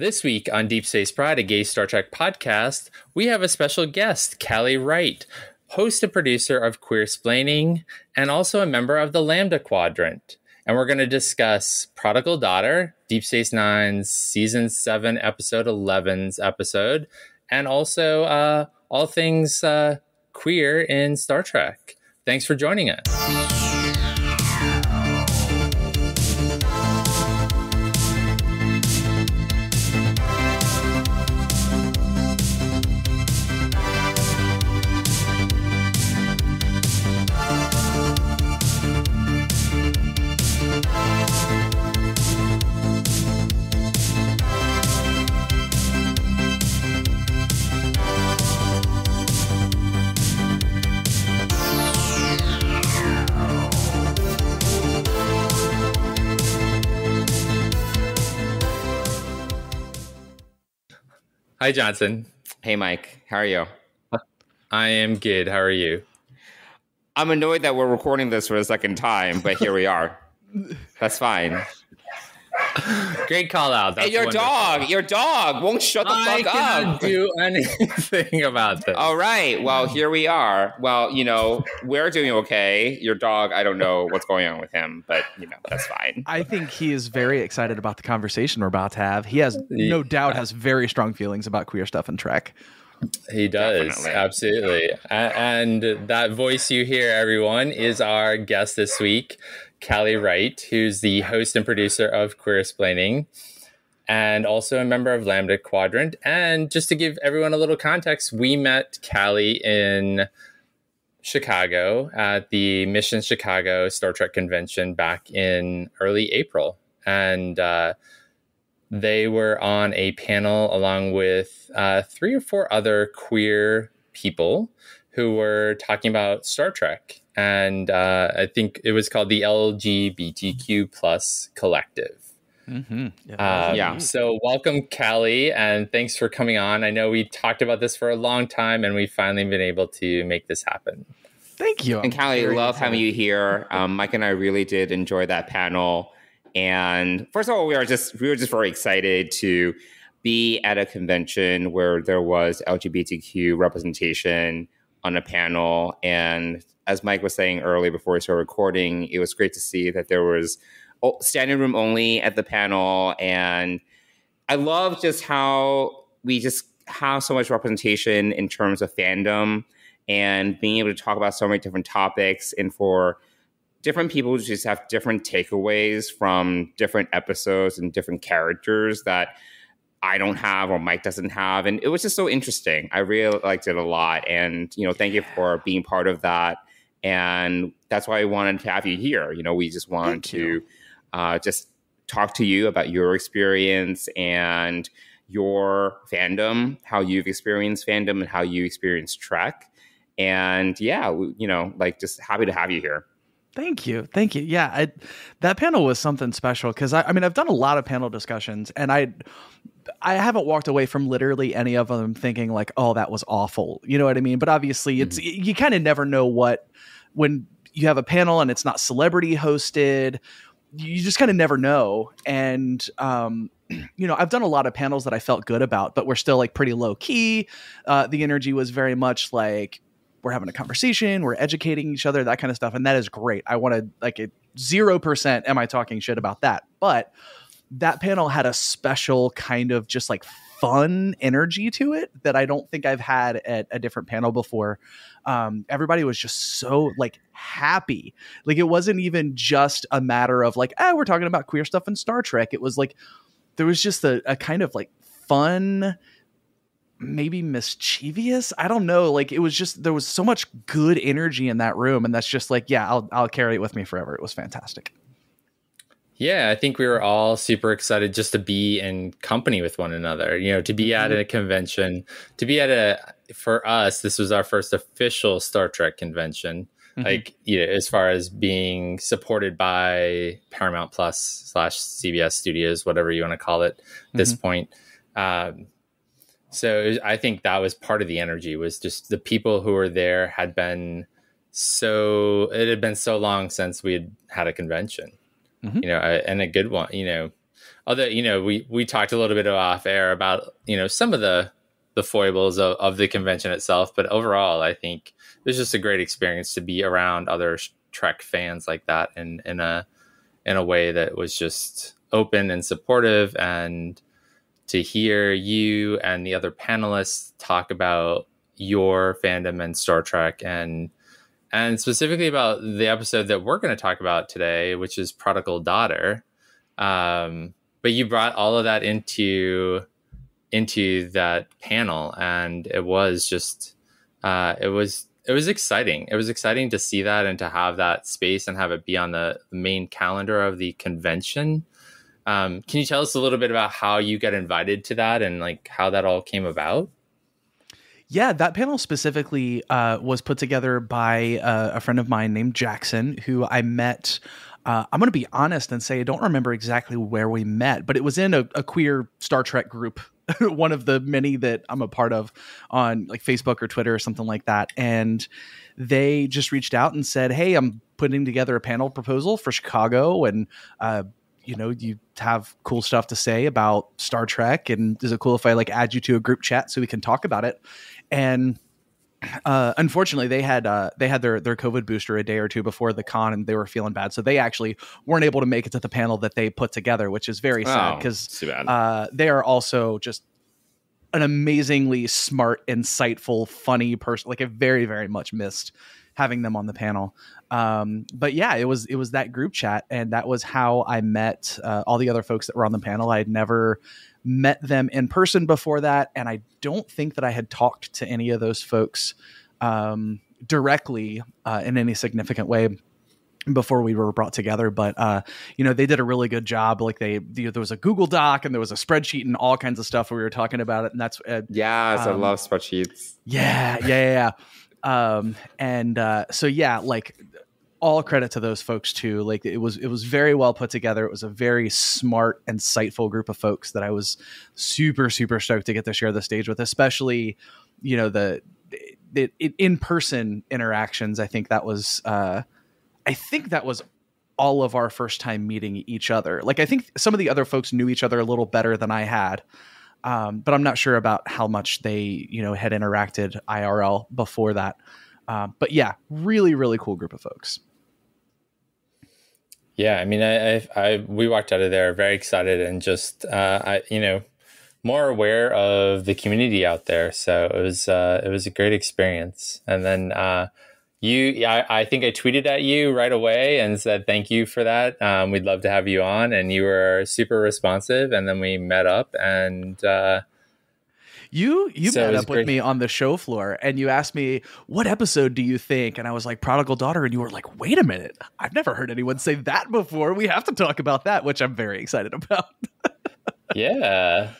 This week on Deep Space Pride, a gay Star Trek podcast, we have a special guest, Callie Wright, host and producer of Queersplaining, and also a member of the Lambda Quadrant. And we're going to discuss Prodigal Daughter, Deep Space Nine's season 7, episode 11's episode, and also uh, all things uh, queer in Star Trek. Thanks for joining us. Hi, Johnson. Hey, Mike. How are you? I am good. How are you? I'm annoyed that we're recording this for a second time, but here we are. That's fine. Great call out. That's hey, your wonderful. dog, your dog won't shut the I fuck up. do anything about this. All right. Well, here we are. Well, you know, we're doing okay. Your dog, I don't know what's going on with him, but you know, that's fine. I think he is very excited about the conversation we're about to have. He has no doubt has very strong feelings about queer stuff and Trek. He does Definitely. absolutely, and that voice you hear, everyone, is our guest this week. Callie Wright, who's the host and producer of Queersplaining, and also a member of Lambda Quadrant. And just to give everyone a little context, we met Callie in Chicago at the Mission Chicago Star Trek convention back in early April. And uh, they were on a panel along with uh, three or four other queer people who were talking about Star Trek and uh, I think it was called the LGBTQ plus collective. Mm-hmm. Yeah. Um, yeah. So welcome, Callie, and thanks for coming on. I know we talked about this for a long time, and we've finally been able to make this happen. Thank you. And Callie, love having you here. Um, Mike and I really did enjoy that panel. And first of all, we are just we were just very excited to be at a convention where there was LGBTQ representation on a panel and as Mike was saying earlier before we started recording, it was great to see that there was standing room only at the panel. And I love just how we just have so much representation in terms of fandom and being able to talk about so many different topics and for different people to just have different takeaways from different episodes and different characters that I don't have or Mike doesn't have. And it was just so interesting. I really liked it a lot. And, you know, thank you for being part of that and that's why I wanted to have you here. You know, we just wanted to uh, just talk to you about your experience and your fandom, how you've experienced fandom, and how you experience Trek. And yeah, you know, like just happy to have you here. Thank you. Thank you. Yeah, I, that panel was something special because I, I, mean, I've done a lot of panel discussions and I, I haven't walked away from literally any of them thinking like, oh, that was awful. You know what I mean? But obviously, it's mm-hmm. you kind of never know what when you have a panel and it's not celebrity hosted you just kind of never know and um, you know i've done a lot of panels that i felt good about but we're still like pretty low key uh, the energy was very much like we're having a conversation we're educating each other that kind of stuff and that is great i want to like zero percent am i talking shit about that but that panel had a special kind of just like fun energy to it that I don't think I've had at a different panel before. Um, everybody was just so like happy. Like it wasn't even just a matter of like, oh, we're talking about queer stuff in Star Trek. It was like there was just a, a kind of like fun, maybe mischievous. I don't know. Like it was just there was so much good energy in that room, and that's just like, yeah, I'll I'll carry it with me forever. It was fantastic. Yeah, I think we were all super excited just to be in company with one another. You know, to be at mm-hmm. a convention, to be at a for us, this was our first official Star Trek convention. Mm-hmm. Like, you know, as far as being supported by Paramount Plus slash CBS Studios, whatever you want to call it, at this mm-hmm. point. Um, so I think that was part of the energy was just the people who were there had been so it had been so long since we had had a convention mm-hmm. you know, and a good one, you know, although you know we we talked a little bit off air about you know some of the the foibles of, of the convention itself, but overall, I think it was just a great experience to be around other Trek fans like that in in a in a way that was just open and supportive and to hear you and the other panelists talk about your fandom and Star Trek and and specifically about the episode that we're going to talk about today, which is Prodigal Daughter. Um, but you brought all of that into into that panel, and it was just uh, it was it was exciting. It was exciting to see that and to have that space and have it be on the main calendar of the convention. Um, can you tell us a little bit about how you got invited to that and like how that all came about? Yeah, that panel specifically uh, was put together by uh, a friend of mine named Jackson, who I met. Uh, I'm going to be honest and say I don't remember exactly where we met, but it was in a, a queer Star Trek group, one of the many that I'm a part of on like Facebook or Twitter or something like that. And they just reached out and said, "Hey, I'm putting together a panel proposal for Chicago, and uh, you know, you have cool stuff to say about Star Trek, and is it cool if I like add you to a group chat so we can talk about it?" and uh, unfortunately, they had uh, they had their their COVID booster a day or two before the con, and they were feeling bad, so they actually weren't able to make it to the panel that they put together, which is very sad because oh, uh, they are also just an amazingly smart, insightful, funny person. Like I very very much missed having them on the panel. Um, but yeah, it was it was that group chat, and that was how I met uh, all the other folks that were on the panel. I had never met them in person before that, and I don't think that I had talked to any of those folks um, directly uh, in any significant way before we were brought together but uh you know they did a really good job like they you know, there was a google doc and there was a spreadsheet and all kinds of stuff where we were talking about it and that's uh, yeah um, i love spreadsheets yeah yeah yeah, yeah. Um and uh so yeah like all credit to those folks too. Like it was it was very well put together. It was a very smart, insightful group of folks that I was super super stoked to get to share the stage with. Especially, you know the, the in person interactions. I think that was uh, I think that was all of our first time meeting each other. Like I think some of the other folks knew each other a little better than I had. Um, but I'm not sure about how much they, you know, had interacted IRL before that. Uh, but yeah, really, really cool group of folks. Yeah, I mean, I, I, I, we walked out of there very excited and just, uh, I, you know, more aware of the community out there. So it was, uh, it was a great experience. And then, uh, you, I, I think I tweeted at you right away and said thank you for that. Um, we'd love to have you on, and you were super responsive. And then we met up, and uh, you you so met up great. with me on the show floor and you asked me what episode do you think, and I was like prodigal daughter, and you were like, wait a minute, I've never heard anyone say that before. We have to talk about that, which I'm very excited about. yeah.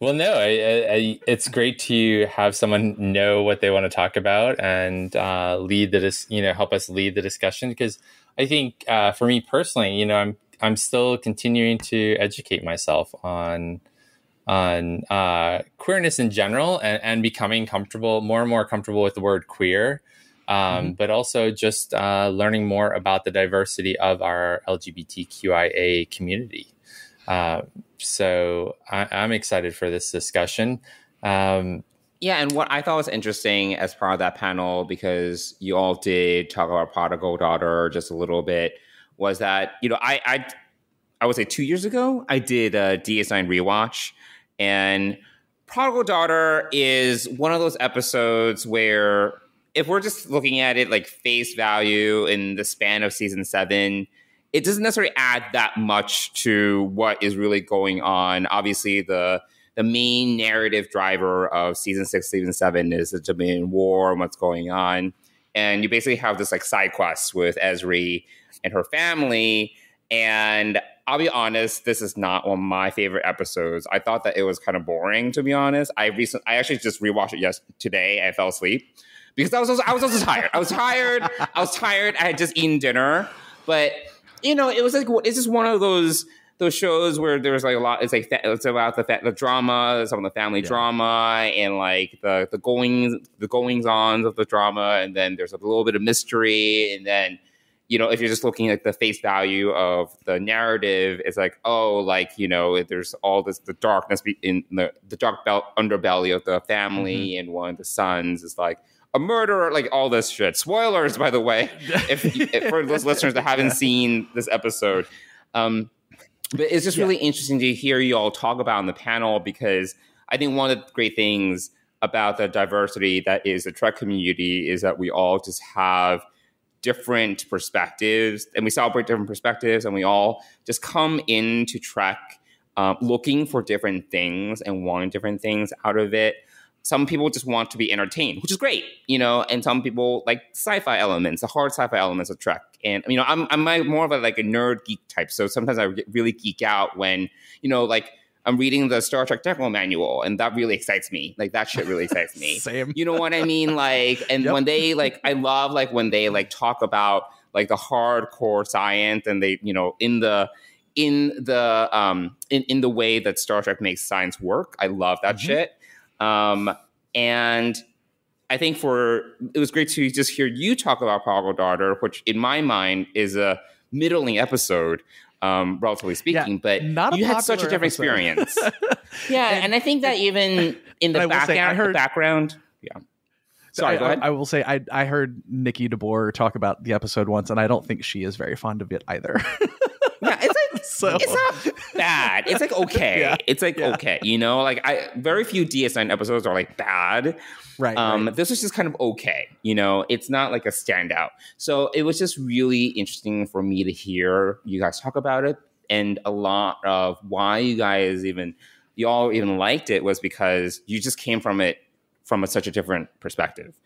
Well, no, I, I, it's great to have someone know what they want to talk about and uh, lead the dis- you know help us lead the discussion because I think uh, for me personally, you know, I'm I'm still continuing to educate myself on on uh, queerness in general and, and, becoming comfortable, more and more comfortable with the word queer, um, mm-hmm. but also just uh, learning more about the diversity of our LGBTQIA community. Uh, so I, am excited for this discussion. Um, yeah, and what I thought was interesting as part of that panel, because you all did talk about prodigal daughter just a little bit, was that you know I I, I would say two years ago I did a DS9 rewatch, and Prodigal Daughter is one of those episodes where, if we're just looking at it like face value in the span of season seven, it doesn't necessarily add that much to what is really going on. Obviously, the the main narrative driver of season six, season seven is the Dominion War and what's going on. And you basically have this like side quest with Ezri and her family. And I'll be honest, this is not one of my favorite episodes. I thought that it was kind of boring, to be honest. I recently, I actually just rewatched it yesterday. I fell asleep because I was also, I was also tired. I was tired. I was tired. I had just eaten dinner, but you know, it was like it's just one of those those shows where there's like a lot. It's like it's about the the drama, some of the family yeah. drama, and like the the goings the goings ons of the drama, and then there's a little bit of mystery, and then you know, if you're just looking at the face value of the narrative, it's like, oh, like, you know, there's all this, the darkness in the, the dark belt underbelly of the family, mm-hmm. and one of the sons is like, a murderer, like all this shit. Spoilers, by the way, if, if for those listeners that haven't yeah. seen this episode. Um, but it's just really interesting to hear you all talk about on the panel because I think one of the great things about the diversity that is the Trek community is that we all just have different perspectives and we celebrate different perspectives and we all just come into Trek um, looking for different things and wanting different things out of it. Some people just want to be entertained, which is great, you know, and some people like sci-fi elements, the hard sci-fi elements of Trek. And you know, I'm I'm more of a like a nerd geek type, so sometimes I really geek out when you know, like I'm reading the Star Trek technical manual, and that really excites me. Like that shit really excites me. Same. You know what I mean? Like, and yep. when they like, I love like when they like talk about like the hardcore science, and they, you know, in the in the um in, in the way that Star Trek makes science work. I love that mm-hmm. shit. Um, and I think for it was great to just hear you talk about Prodigal Daughter, which in my mind is a middling episode um, relatively speaking. Yeah, but not you had such a different episode. experience. yeah, and, and, I think that even in the background, heard, the background, yeah. Sorry, I, I, I, will say I I heard Nikki DeBoer talk about the episode once, and I don't think she is very fond of it either. so it's not bad. It's like okay. Yeah, it's like yeah. okay. You know, like I very few DS9 episodes are like bad. Right, um, right. This was just kind of okay. You know, it's not like a standout. So it was just really interesting for me to hear you guys talk about it, and a lot of why you guys even you all even liked it was because you just came from it from a, such a different perspective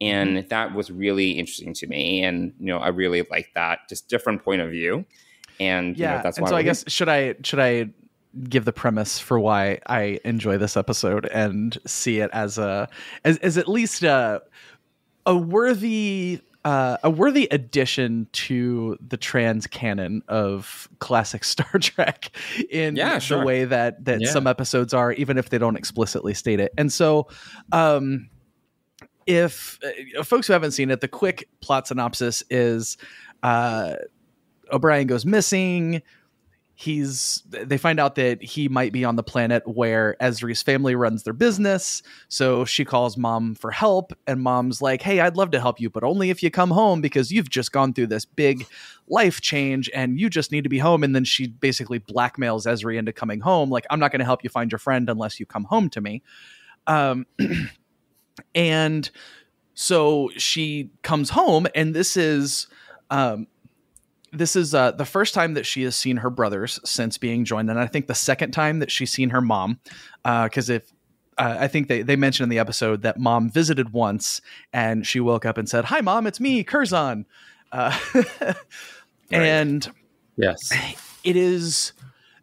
and mm-hmm. that was really interesting to me and you know i really liked that just different point of view and yeah, you know, that's and so I guess should I should I give the premise for why I enjoy this episode and see it as a as, as at least a a worthy uh, a worthy addition to the trans canon of classic Star Trek in yeah, sure. the way that that yeah. some episodes are, even if they don't explicitly state it. And so, um, if uh, folks who haven't seen it, the quick plot synopsis is uh, O'Brien goes missing. He's they find out that he might be on the planet where Ezri's family runs their business. So she calls mom for help, and mom's like, Hey, I'd love to help you, but only if you come home because you've just gone through this big life change and you just need to be home. And then she basically blackmails Ezri into coming home. Like, I'm not going to help you find your friend unless you come home to me. Um, and so she comes home, and this is um, this is uh, the first time that she has seen her brothers since being joined, and I think the second time that she's seen her mom. Because uh, if uh, I think they they mentioned in the episode that mom visited once, and she woke up and said, "Hi, mom, it's me, Curzon," uh, right. and yes, it is.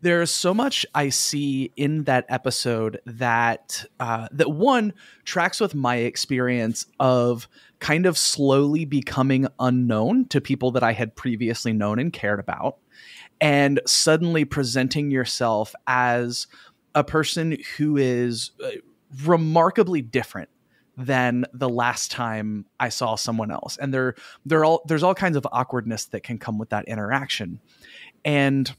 There's so much I see in that episode that uh, that one tracks with my experience of kind of slowly becoming unknown to people that I had previously known and cared about, and suddenly presenting yourself as a person who is uh, remarkably different than the last time I saw someone else. And there there all there's all kinds of awkwardness that can come with that interaction. And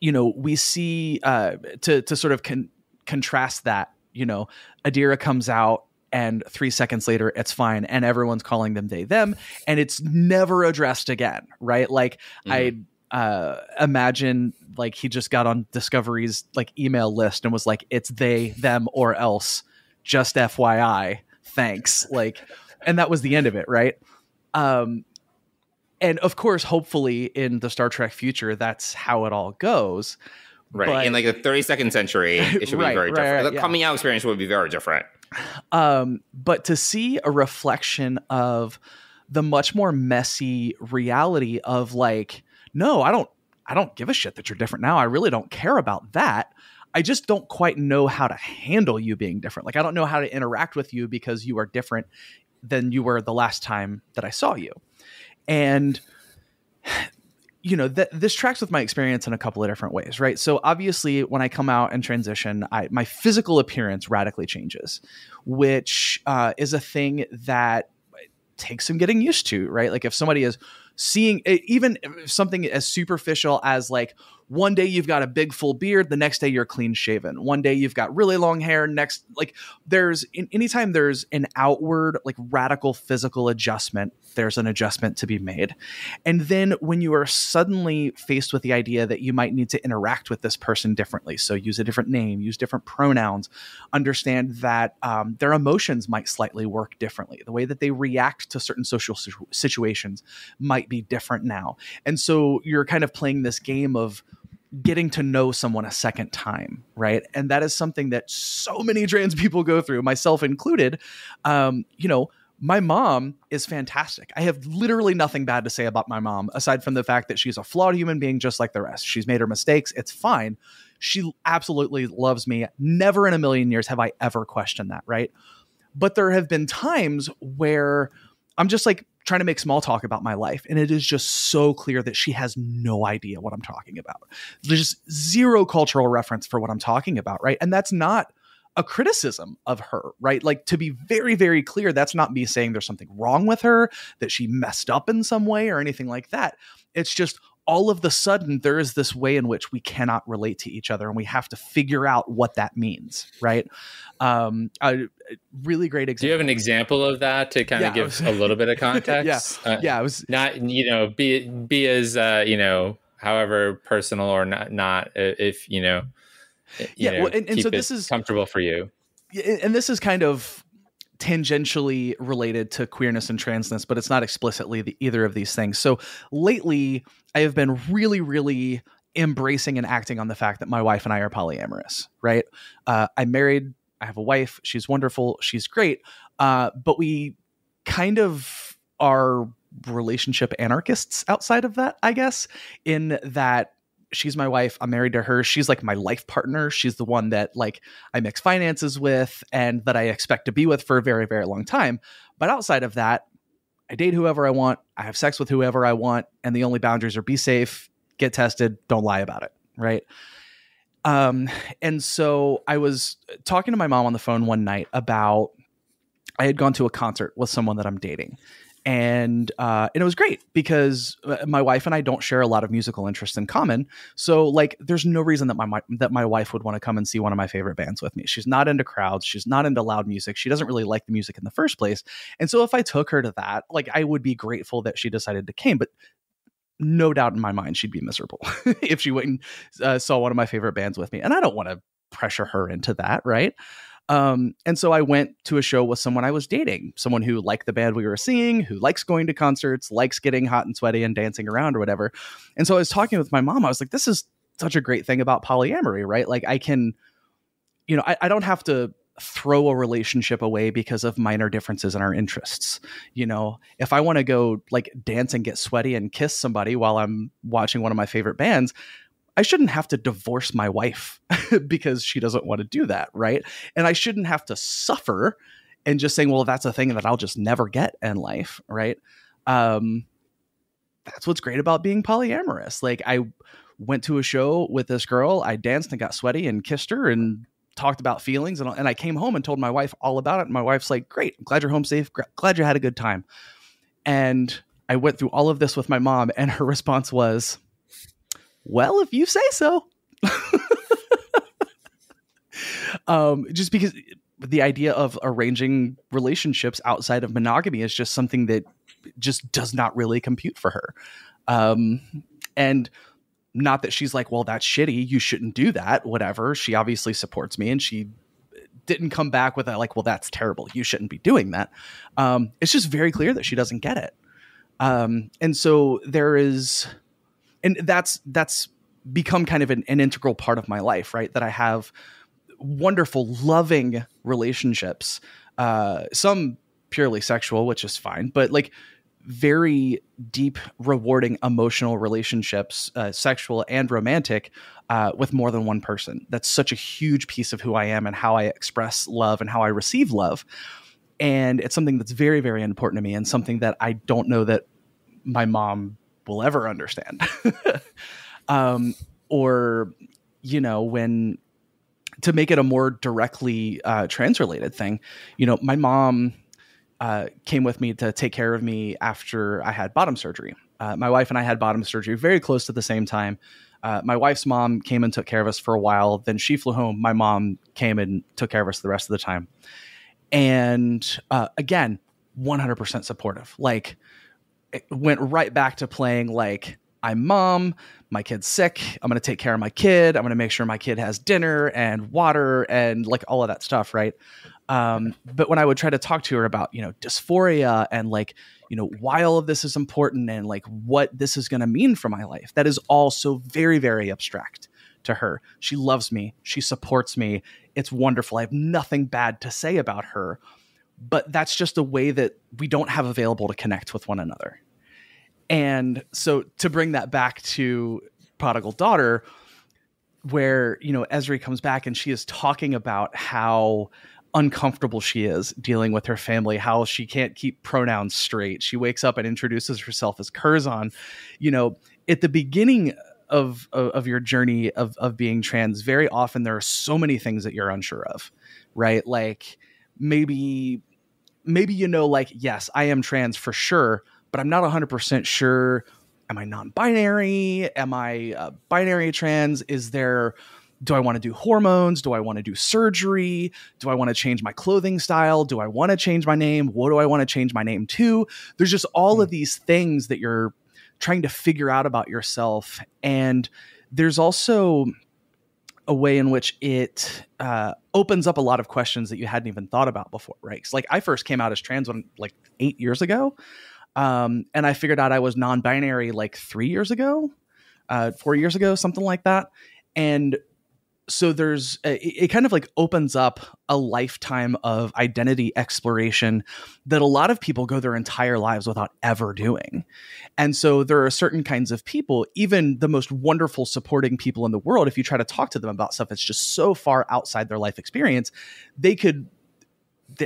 you know, we see uh to to sort of con- contrast that, you know, Adira comes out and three seconds later it's fine and everyone's calling them they them and it's never addressed again right? Like mm-hmm. i uh imagine like he just got on discovery's like email list and was like it's they them or else. Just fyi thanks. Like and that was the end of it right? Um and of course hopefully in the star trek future that's how it all goes right but, in like the 32nd century it should right, be very right, different right, the yeah. coming out experience would be very different um, but to see a reflection of the much more messy reality of like, no, I don't, I don't give a shit that you're different now. I really don't care about that. I just don't quite know how to handle you being different. Like, I don't know how to interact with you because you are different than you were the last time that I saw you. And you know that this tracks with my experience in a couple of different ways right? So obviously when i come out and transition I, my physical appearance radically changes which uh, is a thing that takes some getting used to right? Like if somebody is seeing even something as superficial as like one day you've got a big full beard the next day you're clean shaven. One day you've got really long hair next like there's anytime there's an outward like radical physical adjustment there's an adjustment to be made. And then when you are suddenly faced with the idea that you might need to interact with this person differently so use a different name use different pronouns understand that um, their emotions might slightly work differently. The way that they react to certain social situations might be different now. And so you're kind of playing this game of getting to know someone a second time, right? And that is something that so many trans people go through, myself included. Um, you know, my mom is fantastic. I have literally nothing bad to say about my mom aside from the fact that she's a flawed human being just like the rest. She's made her mistakes. It's fine. She absolutely loves me. Never in a million years have I ever questioned that, right? But there have been times where I'm just like, trying to make small talk about my life. And it is just so clear that she has no idea what I'm talking about. There's zero cultural reference for what I'm talking about, right? And that's not a criticism of her, right? Like to be very, very clear, that's not me saying there's something wrong with her, that she messed up in some way or anything like that. It's just all of the sudden there is this way in which we cannot relate to each other and we have to figure out what that means right? Um a, really great example do you have an example. of that to kind yeah, of give was, a little bit of context? Yeah. Uh, yeah it was not you know be be as uh you know however personal or not not if you know you yeah know, well, and, and so this is comfortable for you. And this is kind of tangentially related to queerness and transness, but it's not explicitly the, either of these things. So lately, I have been really, really embracing and acting on the fact that my wife and I are polyamorous. Right? Uh, I'm married. I have a wife. She's wonderful. She's great. Uh, but we kind of are relationship anarchists outside of that, I guess, in that she's my wife i'm married to her she's like my life partner she's the one that like i mix finances with and that i expect to be with for a very very long time. But outside of that i date whoever i want i have sex with whoever i want and the only boundaries are be safe get tested don't lie about it right? Um and so i was talking to my mom on the phone one night about i had gone to a concert with someone that i'm dating and uh, and it was great because uh, my wife and I don't share a lot of musical interests in common. So like, there's no reason that my, my that my wife would want to come and see one of my favorite bands with me. She's not into crowds. She's not into loud music. She doesn't really like the music in the first place. And so if I took her to that, like, I would be grateful that she decided to came. But no doubt in my mind, she'd be miserable if she went and uh, saw one of my favorite bands with me. And I don't want to pressure her into that, right? Um, and so I went to a show with someone I was dating, someone who liked the band we were seeing, who likes going to concerts, likes getting hot and sweaty and dancing around or whatever. And so I was talking with my mom. I was like, this is such a great thing about polyamory, right? Like I can, you know, I, I don't have to throw a relationship away because of minor differences in our interests. You know, if I want to go like dance and get sweaty and kiss somebody while I'm watching one of my favorite bands, I shouldn't have to divorce my wife because she doesn't want to do that, right? And I shouldn't have to suffer and just saying, well, that's a thing that I'll just never get in life, right? Um, that's what's great about being polyamorous. Like I went to a show with this girl, I danced and got sweaty and kissed her and talked about feelings, and, and I came home and told my wife all about it. And my wife's like, "Great, I'm glad you're home safe. Glad you had a good time." And I went through all of this with my mom, and her response was, well, if you say so. um, just because the idea of arranging relationships outside of monogamy is just something that just does not really compute for her. Um, and not that she's like, well, that's shitty. You shouldn't do that. Whatever. She obviously supports me and she didn't come back with that, like, well, that's terrible. You shouldn't be doing that. Um, it's just very clear that she doesn't get it. Um, and so there is and that's that's become kind of an, an integral part of my life, right? That I have wonderful, loving relationships. Uh, some purely sexual, which is fine, but like very deep, rewarding, emotional relationships, uh, sexual and romantic, uh, with more than one person. That's such a huge piece of who I am and how I express love and how I receive love. And it's something that's very, very important to me and something that I don't know that my mom will ever understand. um, or you know when to make it a more directly uh, trans related thing, you know, my mom uh, came with me to take care of me after I had bottom surgery, Uh, my wife and I had bottom surgery very close to the same time. Uh, my wife's mom came and took care of us for a while. Then she flew home. My mom came and took care of us the rest of the time. And uh, again, 100% supportive. Like, went right back to playing like I'm mom, my kid's sick, I'm going to take care of my kid, I'm going to make sure my kid has dinner and water and like all of that stuff, right? Um, but when I would try to talk to her about, you know, dysphoria and like, you know, why all of this is important and like what this is going to mean for my life, that is all so very, very abstract to her. She loves me, she supports me. It's wonderful. I have nothing bad to say about her, but that's just a way that we don't have available to connect with one another. And so to bring that back to prodigal daughter, where, you know, Ezri comes back and she is talking about how uncomfortable she is dealing with her family, how she can't keep pronouns straight. She wakes up and introduces herself as Curzon. You know, at the beginning of, of, of your journey of of being trans, very often there are so many things that you're unsure of, right? Like maybe maybe you know, like yes, I am trans for sure, but I'm not 100 percent sure. Am I non-binary? Am I uh, binary trans? Is there do I want to do hormones? Do I want to do surgery? Do I want to change my clothing style? Do I want to change my name? What do I want to change my name to? There's just all of hmm. these things that you're trying to figure out about yourself. And there's also a way in which it uh, opens up a lot of questions that you hadn't even thought about before, right? Because like I first came out as trans when like eight years ago, um, and I figured out I was non-binary like three years ago, uh, four years ago, something like that. And so there's a, it kind of like opens up a lifetime of identity exploration that a lot of people go their entire lives without ever doing and so there are certain kinds of people even the most wonderful supporting people in the world if you try to talk to them about stuff that's just so far outside their life experience they could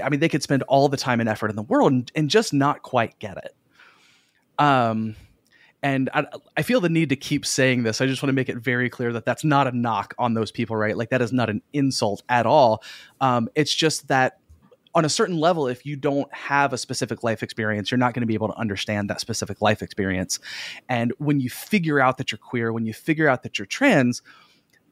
i mean they could spend all the time and effort in the world and, and just not quite get it um and I, I, feel the need to keep saying this. I just want to make it very clear that that's not a knock on those people, right? Like that is not an insult at all. Um, it's just that on a certain level, if you don't have a specific life experience, you're not going to be able to understand that specific life experience. And when you figure out that you're queer, when you figure out that you're trans,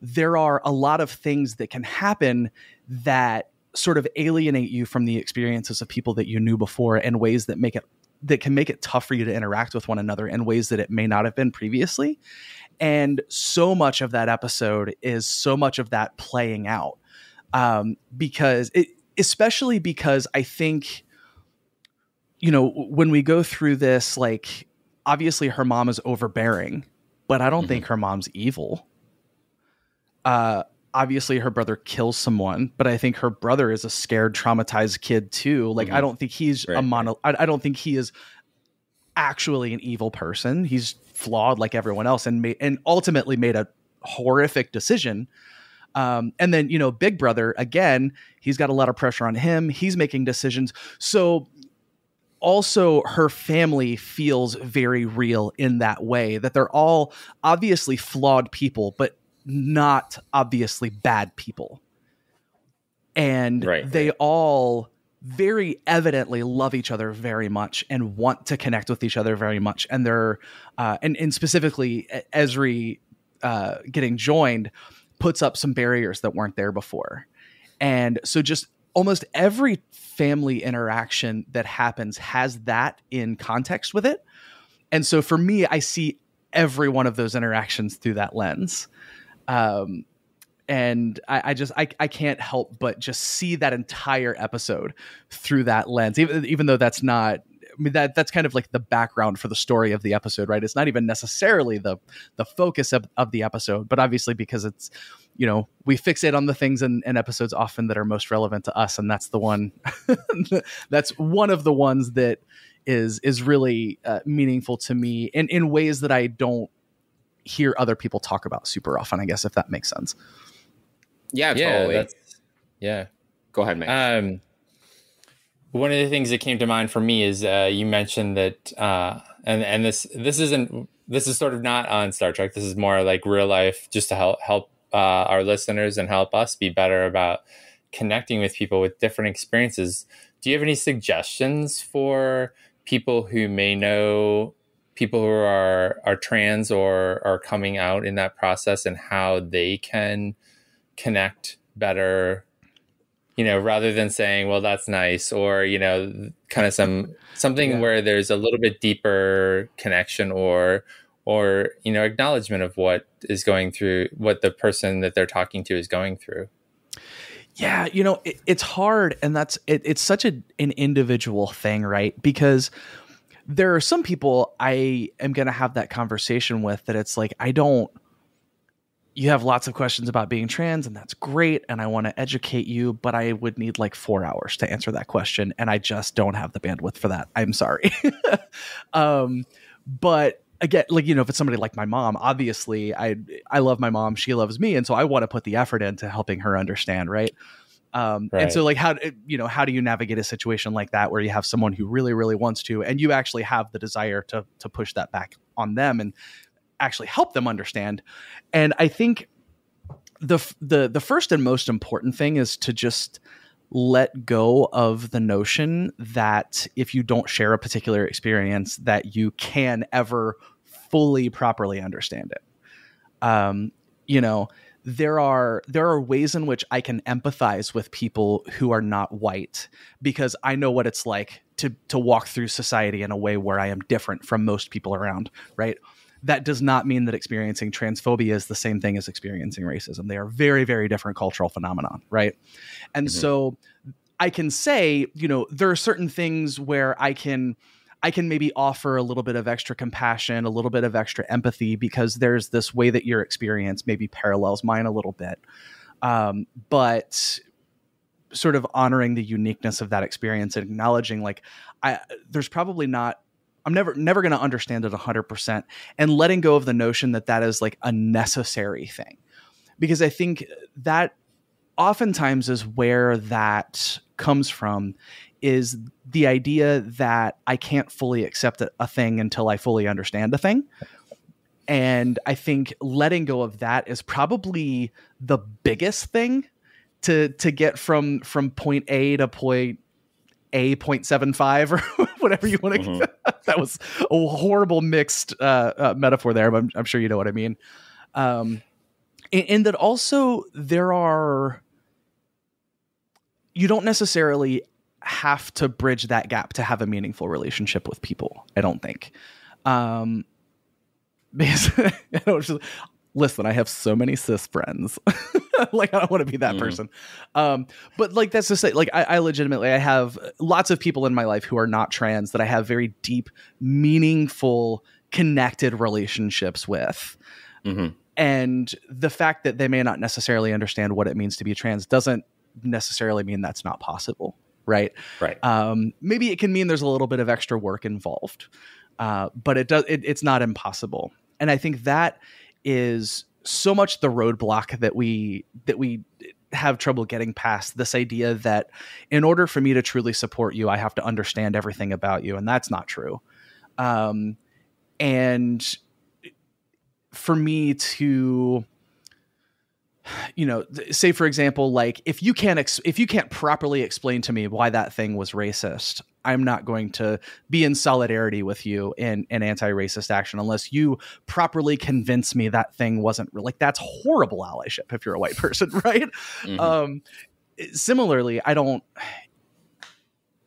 there are a lot of things that can happen that sort of alienate you from the experiences of people that you knew before in ways that make it that can make it tough for you to interact with one another in ways that it may not have been previously. And so much of that episode is so much of that playing out. Um, because it, especially because I think, you know, when we go through this, like, obviously her mom is overbearing, but I don't mm-hmm. think her mom's evil. Uh, obviously her brother kills someone, but I think her brother is a scared, traumatized kid too. Like mm-hmm. I don't think he's right. a mono. I, I, don't think he is actually an evil person. He's flawed like everyone else, and made and ultimately made a horrific decision. Um, and then you know, Big Brother again. He's got a lot of pressure on him. He's making decisions. So also her family feels very real in that way that they're all obviously flawed people but not obviously bad people. And right, they all very evidently love each other very much and want to connect with each other very much. And they're, uh, and, and specifically, Ezri uh, getting joined puts up some barriers that weren't there before. And so just almost every family interaction that happens has that in context with it. And so for me, I see every one of those interactions through that lens. Um, and I, I, just I, I can't help but just see that entire episode through that lens even, even though that's not I mean that that's kind of like the background for the story of the episode right? It's not even necessarily the the focus of, of the episode but obviously because it's you know we fixate on the things in, in episodes often that are most relevant to us and that's the one that's one of the ones that is is really uh, meaningful to me in in ways that I don't hear other people talk about super often. I guess if that makes sense. Yeah, totally. Yeah, yeah. Go ahead, man. Um, one of the things that came to mind for me is uh, you mentioned that, uh, and and this this isn't this is sort of not on Star Trek. This is more like real life, just to help help uh, our listeners and help us be better about connecting with people with different experiences. Do you have any suggestions for people who may know people who are are trans or are coming out in that process and how they can connect better you know rather than saying well that's nice or you know kind of some something yeah. where there's a little bit deeper connection or or you know acknowledgement of what is going through what the person that they're talking to is going through yeah you know it, it's hard and that's it, it's such a, an individual thing right because there are some people I am going to have that conversation with that it's like, I don't, you have lots of questions about being trans, and that's great. And I want to educate you, but I would need like four hours to answer that question. And I just don't have the bandwidth for that. I'm sorry. um, but again, like, you know, if it's somebody like my mom, obviously I, I love my mom. She loves me. And so I want to put the effort into helping her understand. Right. Um, right. And so, like, how you know how do you navigate a situation like that where you have someone who really, really wants to, and you actually have the desire to to push that back on them and actually help them understand? And I think the the the first and most important thing is to just let go of the notion that if you don't share a particular experience that you can ever fully properly understand it um, you know there are there are ways in which I can empathize with people who are not white because I know what it's like to to walk through society in a way where I am different from most people around, right? That does not mean that experiencing transphobia is the same thing as experiencing racism. They are very very different cultural phenomenon, right? And mm-hmm. so I can say, you know, there are certain things where I can I can maybe offer a little bit of extra compassion, a little bit of extra empathy because there's this way that your experience maybe parallels mine a little bit. Um, but sort of honoring the uniqueness of that experience and acknowledging like I there's probably not I'm never never going to understand it 100% and letting go of the notion that that is like a necessary thing. Because I think that oftentimes is where that comes from is the idea that I can't fully accept a thing until I fully understand the thing. And I think letting go of that is probably the biggest thing to to get from from point A to point a 0.75 or whatever you want to mm-hmm. that was a horrible mixed uh, uh, metaphor there but I'm, I'm, sure you know what i mean um, and, and, that also there are you don't necessarily have to bridge that gap to have a meaningful relationship with people. I don't think. Um, because I don't just, listen, I have so many cis friends. like I don't want to be that mm. person. Um, but like that's to say, like I, I, legitimately I have lots of people in my life who are not trans that I have very deep, meaningful, connected relationships with. Mm-hmm. And the fact that they may not necessarily understand what it means to be trans doesn't necessarily mean that's not possible right? Right. Um, maybe it can mean there's a little bit of extra work involved, uh, but it does. It, it's not impossible, and I think that is so much the roadblock that we that we have trouble getting past this idea that in order for me to truly support you, I have to understand everything about you, and that's not true. Um, and for me to you know say for example like if you can't ex- if you can't properly explain to me why that thing was racist i'm not going to be in solidarity with you in an anti-racist action unless you properly convince me that thing wasn't real like that's horrible allyship if you're a white person right mm-hmm. um similarly i don't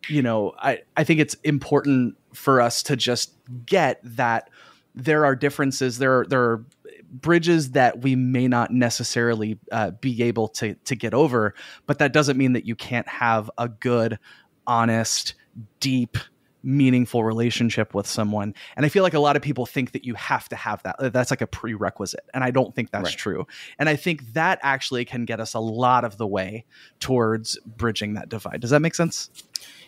you know i i think it's important for us to just get that there are differences there are there are bridges that we may not necessarily uh, be able to to get over but that doesn't mean that you can't have a good honest deep meaningful relationship with someone and i feel like a lot of people think that you have to have that that's like a prerequisite and i don't think that's right. true and i think that actually can get us a lot of the way towards bridging that divide does that make sense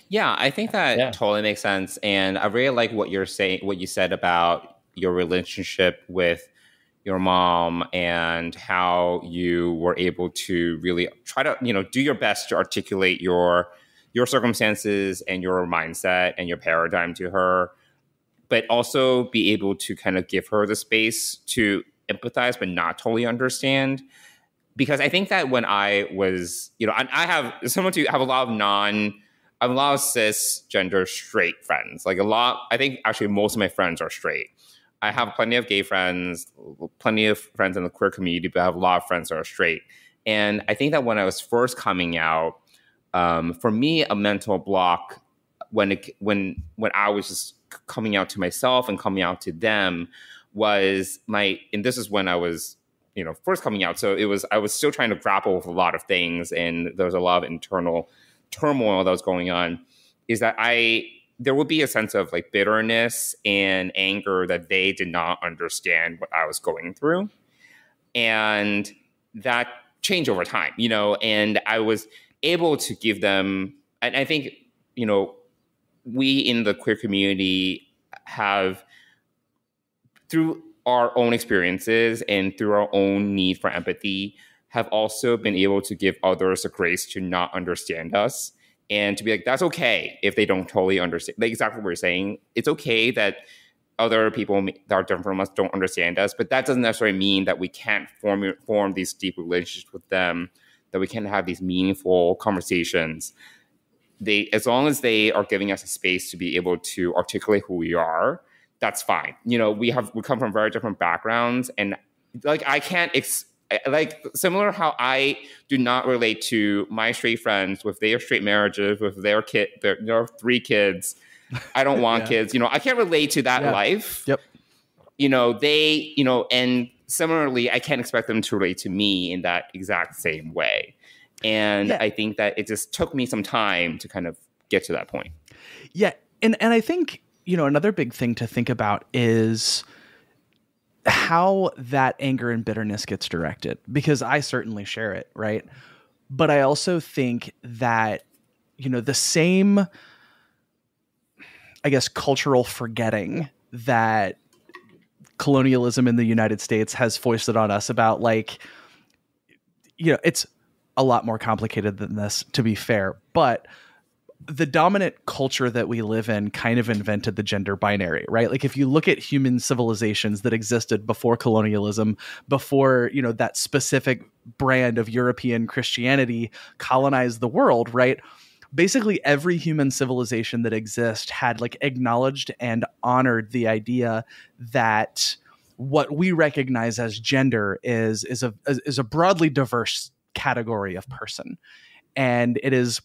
yeah i think that yeah. totally makes sense and i really like what you're saying what you said about your relationship with your mom and how you were able to really try to you know do your best to articulate your your circumstances and your mindset and your paradigm to her but also be able to kind of give her the space to empathize but not totally understand because i think that when i was you know i, I have someone to have a lot of non I have a lot of cisgender straight friends. Like a lot, I think actually most of my friends are straight. I have plenty of gay friends, plenty of friends in the queer community, but I have a lot of friends that are straight. And I think that when I was first coming out, um, for me, a mental block when it, when when I was just coming out to myself and coming out to them was my, and this is when I was you know first coming out so it was i was still trying to grapple with a lot of things and there was a lot of internal turmoil that was going on is that i there would be a sense of like bitterness and anger that they did not understand what i was going through. And that changed over time you know and i was able to give them and i think you know we in the queer community have through our own experiences and through our own need for empathy have also been able to give others the grace to not understand us and to be like that's okay if they don't totally understand like exactly what we're saying it's okay that other people that are different from us don't understand us but that doesn't necessarily mean that we can't form form these deep relationships with them that we can't have these meaningful conversations they as long as they are giving us a space to be able to articulate who we are that's fine. You know, we have we come from very different backgrounds, and like I can't ex- like similar how I do not relate to my straight friends with their straight marriages with their kid their, their three kids. I don't want yeah. kids. You know, I can't relate to that yeah. life. Yep. You know, they, you know, and similarly, I can't expect them to relate to me in that exact same way. And yeah. I think that it just took me some time to kind of get to that point. Yeah. And and I think you know, another big thing to think about is how that anger and bitterness gets directed because I certainly share it, right? But I also think that, you know, the same, I guess, cultural forgetting that colonialism in the United States has foisted on us about, like, you know, it's a lot more complicated than this, to be fair. But the dominant culture that we live in kind of invented the gender binary, right? Like if you look at human civilizations that existed before colonialism, before, you know, that specific brand of European Christianity colonized the world, right? Basically every human civilization that exists had like acknowledged and honored the idea that what we recognize as gender is is a is a broadly diverse category of person. And it is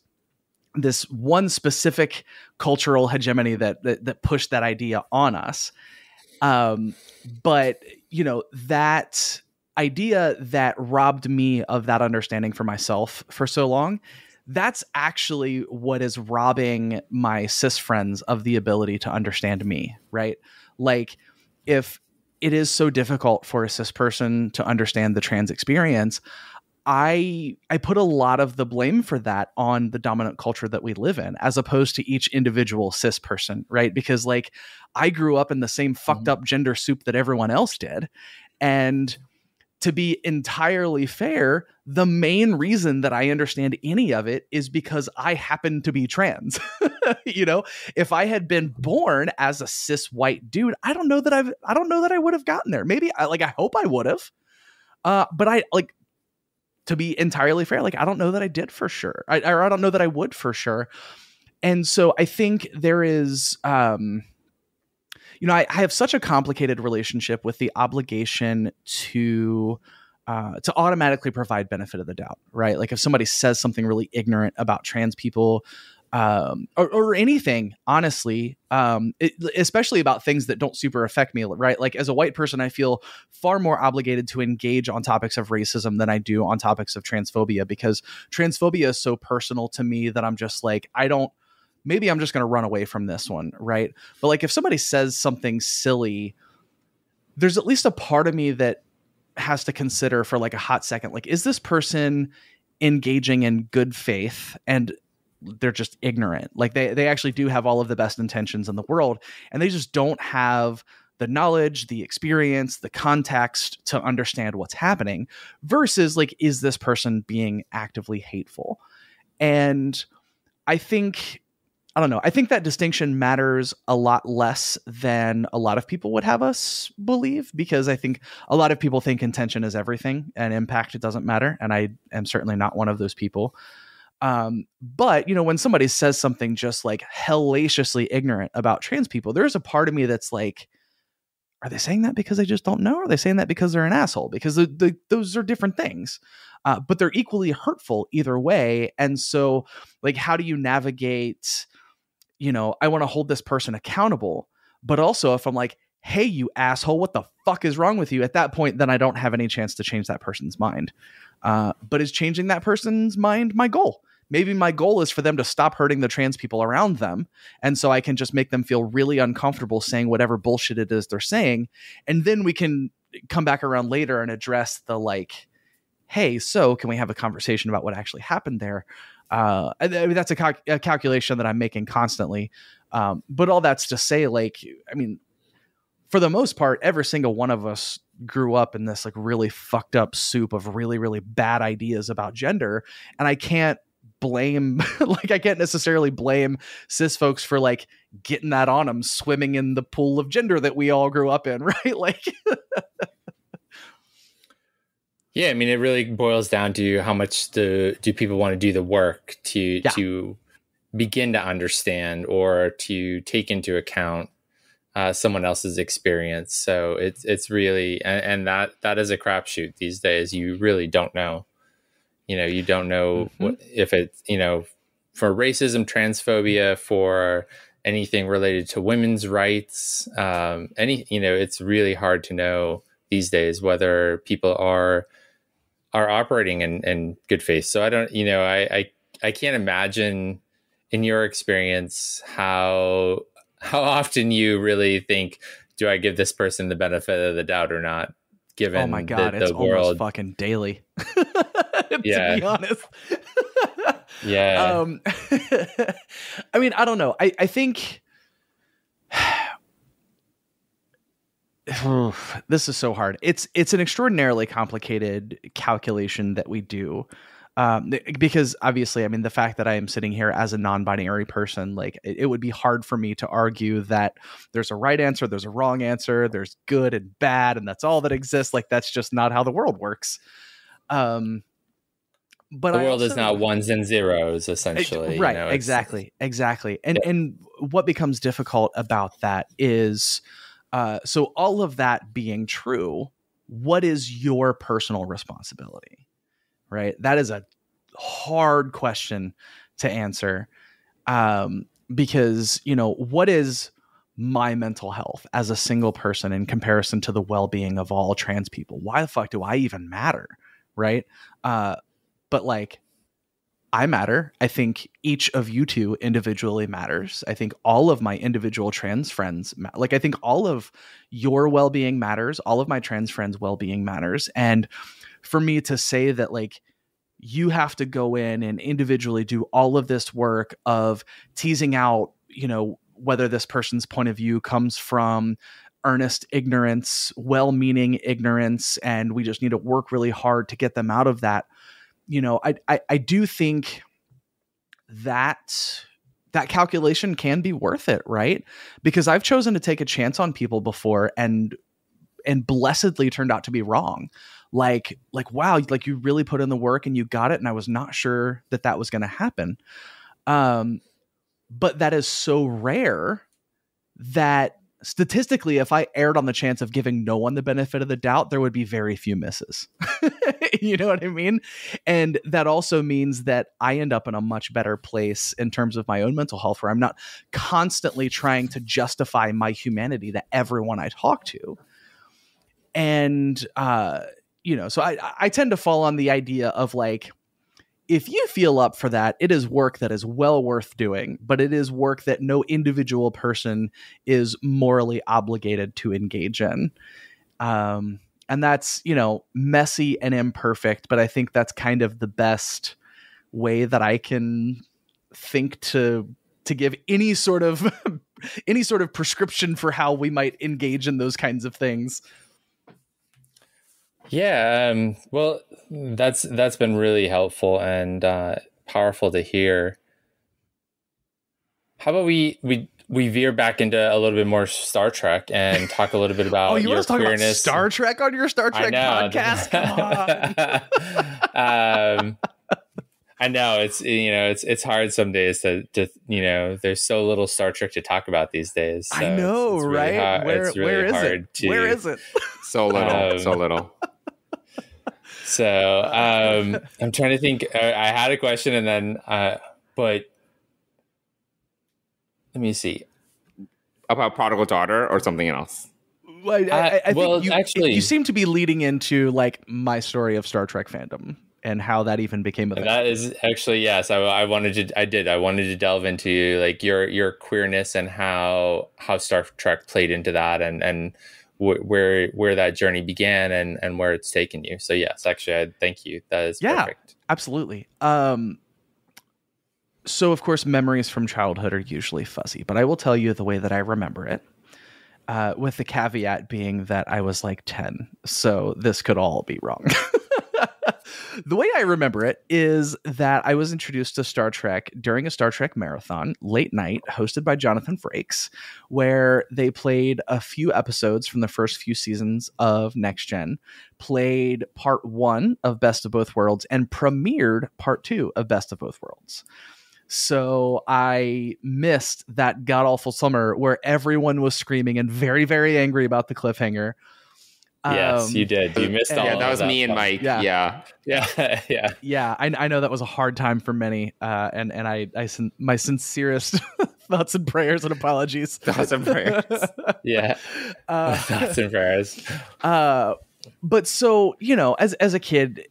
this one specific cultural hegemony that that, that pushed that idea on us. Um, but you know that idea that robbed me of that understanding for myself for so long that's actually what is robbing my cis friends of the ability to understand me right like if it is so difficult for a cis person to understand the trans experience I I put a lot of the blame for that on the dominant culture that we live in, as opposed to each individual cis person, right? Because like I grew up in the same fucked mm-hmm. up gender soup that everyone else did, and to be entirely fair, the main reason that I understand any of it is because I happen to be trans. you know, if I had been born as a cis white dude, I don't know that I've I don't know that I would have gotten there. Maybe I like I hope I would have. Uh, but I like to be entirely fair, like I don't know that I did for sure. I, or I don't know that I would for sure. And so I think there is, um, you know, I, I have such a complicated relationship with the obligation to uh, to automatically provide benefit of the doubt, right? Like if somebody says something really ignorant about trans people, um, or, or, anything, honestly, um, it, especially about things that don't super affect me, right? Like as a white person, I feel far more obligated to engage on topics of racism than I do on topics of transphobia because transphobia is so personal to me that I'm just like, I don't, maybe I'm just going to run away from this one, right? But like if somebody says something silly, there's at least a part of me that has to consider for like a hot second, like, is this person engaging in good faith and they're just ignorant. Like they they actually do have all of the best intentions in the world and they just don't have the knowledge, the experience, the context to understand what's happening versus like is this person being actively hateful? And I think I don't know. I think that distinction matters a lot less than a lot of people would have us believe because I think a lot of people think intention is everything and impact it doesn't matter and I am certainly not one of those people. Um, but you know, when somebody says something just like hellaciously ignorant about trans people, there's a part of me that's like, are they saying that because they just don't know? Are they saying that because they're an asshole? Because the, the, those are different things, uh, but they're equally hurtful either way. And so, like, how do you navigate? You know, I want to hold this person accountable, but also if I'm like, hey, you asshole, what the fuck is wrong with you? At that point, then I don't have any chance to change that person's mind. Uh, but is changing that person's mind my goal? Maybe my goal is for them to stop hurting the trans people around them. And so i can just make them feel really uncomfortable saying whatever bullshit it is they're saying. And then we can come back around later and address the like hey so can we have a conversation about what actually happened there? Uh, I mean, that's a, cal- a, calculation that i'm making constantly. Um, but all that's to say like i mean for the most part every single one of us grew up in this like really fucked up soup of really really bad ideas about gender. And i can't blame like I can't necessarily blame cis folks for like getting that on them swimming in the pool of gender that we all grew up in, right? Like Yeah, I mean it really boils down to how much do do people want to do the work to yeah. to begin to understand or to take into account uh, someone else's experience. So it's it's really and, and that that is a crapshoot these days. You really don't know. You know, you don't know mm-hmm. what, if it's, you know, for racism, transphobia, for anything related to women's rights, um, any, you know, it's really hard to know these days whether people are are operating in, in good faith. So I don't, you know, I, I I can't imagine in your experience how how often you really think, do I give this person the benefit of the doubt or not? Given oh my god, the, the it's world, almost fucking daily. yeah. to be honest. yeah. Um, I mean, I don't know. I, I think this is so hard. It's it's an extraordinarily complicated calculation that we do. Um, because obviously, I mean, the fact that I am sitting here as a non-binary person, like it, it, would be hard for me to argue that there's a right answer, there's a wrong answer, there's good and bad, and that's all that exists. Like that's just not how the world works. Um, but the world also, is not ones and zeros essentially right you know, exactly exactly. And yeah. and what becomes difficult about that is uh, so all of that being true what is your personal responsibility right? That is a hard question to answer um, because you know what is my mental health as a single person in comparison to the well-being of all trans people? Why the fuck do i even matter right? Uh, but like I matter. I think each of you two individually matters. I think all of my individual trans friends, ma- like I think all of your well-being matters. All of my trans friends' well-being matters. And for me to say that like you have to go in and individually do all of this work of teasing out, you know, whether this person's point of view comes from earnest ignorance, well-meaning ignorance, and we just need to work really hard to get them out of that you know, I, I, I do think that that calculation can be worth it, right? Because I've chosen to take a chance on people before and and blessedly turned out to be wrong. Like like wow, like you really put in the work and you got it and I was not sure that that was going to happen. Um but that is so rare that statistically, if I erred on the chance of giving no one the benefit of the doubt, there would be very few misses. you know what I mean? And that also means that I end up in a much better place in terms of my own mental health, where I'm not constantly trying to justify my humanity to everyone I talk to. And, uh, you know, so I, I tend to fall on the idea of like, if you feel up for that, it is work that is well worth doing, but it is work that no individual person is morally obligated to engage in. Um, and that's, you know, messy and imperfect, but I think that's kind of the best way that I can think to to give any sort of any sort of prescription for how we might engage in those kinds of things. Yeah, um, well, that's that's been really helpful and uh, powerful to hear. How about we we we veer back into a little bit more Star Trek and talk a little bit about oh, you your want to talk queerness. about Star Trek on your Star Trek podcast? Come on. um, I know it's you know it's it's hard some days to to you know there's so little Star Trek to talk about these days. So I know, it's, it's right? Hard, where really where is it? To, where is it? So little, um, so little. So um, I'm trying to think. Uh, I had a question, and then uh, but let me see about prodigal daughter or something else. I, I, I well, you, actually, you seem to be leading into like my story of Star Trek fandom and how that even became a thing. That is actually yes. I, I wanted to. I did. I wanted to delve into like your your queerness and how how Star Trek played into that and and wh- where where that journey began and and where it's taken you. So yes, actually, I thank you. That is yeah, perfect. Absolutely. Um. So of course, memories from childhood are usually fuzzy, but I will tell you the way that I remember it uh, with the caveat being that I was like 10. So this could all be wrong. the way I remember it is that I was introduced to Star Trek during a Star Trek marathon, late night, hosted by Jonathan Frakes, where they played a few episodes from the first few seasons of Next Gen, played part one of Best of Both Worlds, and premiered part two of Best of Both Worlds. So I missed that god awful summer where everyone was screaming and very, very angry about the cliffhanger. Yes, um, you did. You missed all. Yeah, that was that me and Mike. Yeah, yeah, yeah, yeah. yeah I, I, know that was a hard time for many, uh, and and I, I my sincerest thoughts and prayers and apologies. Thoughts and prayers. yeah, uh, thoughts and prayers. Uh, but so you know, as as a kid,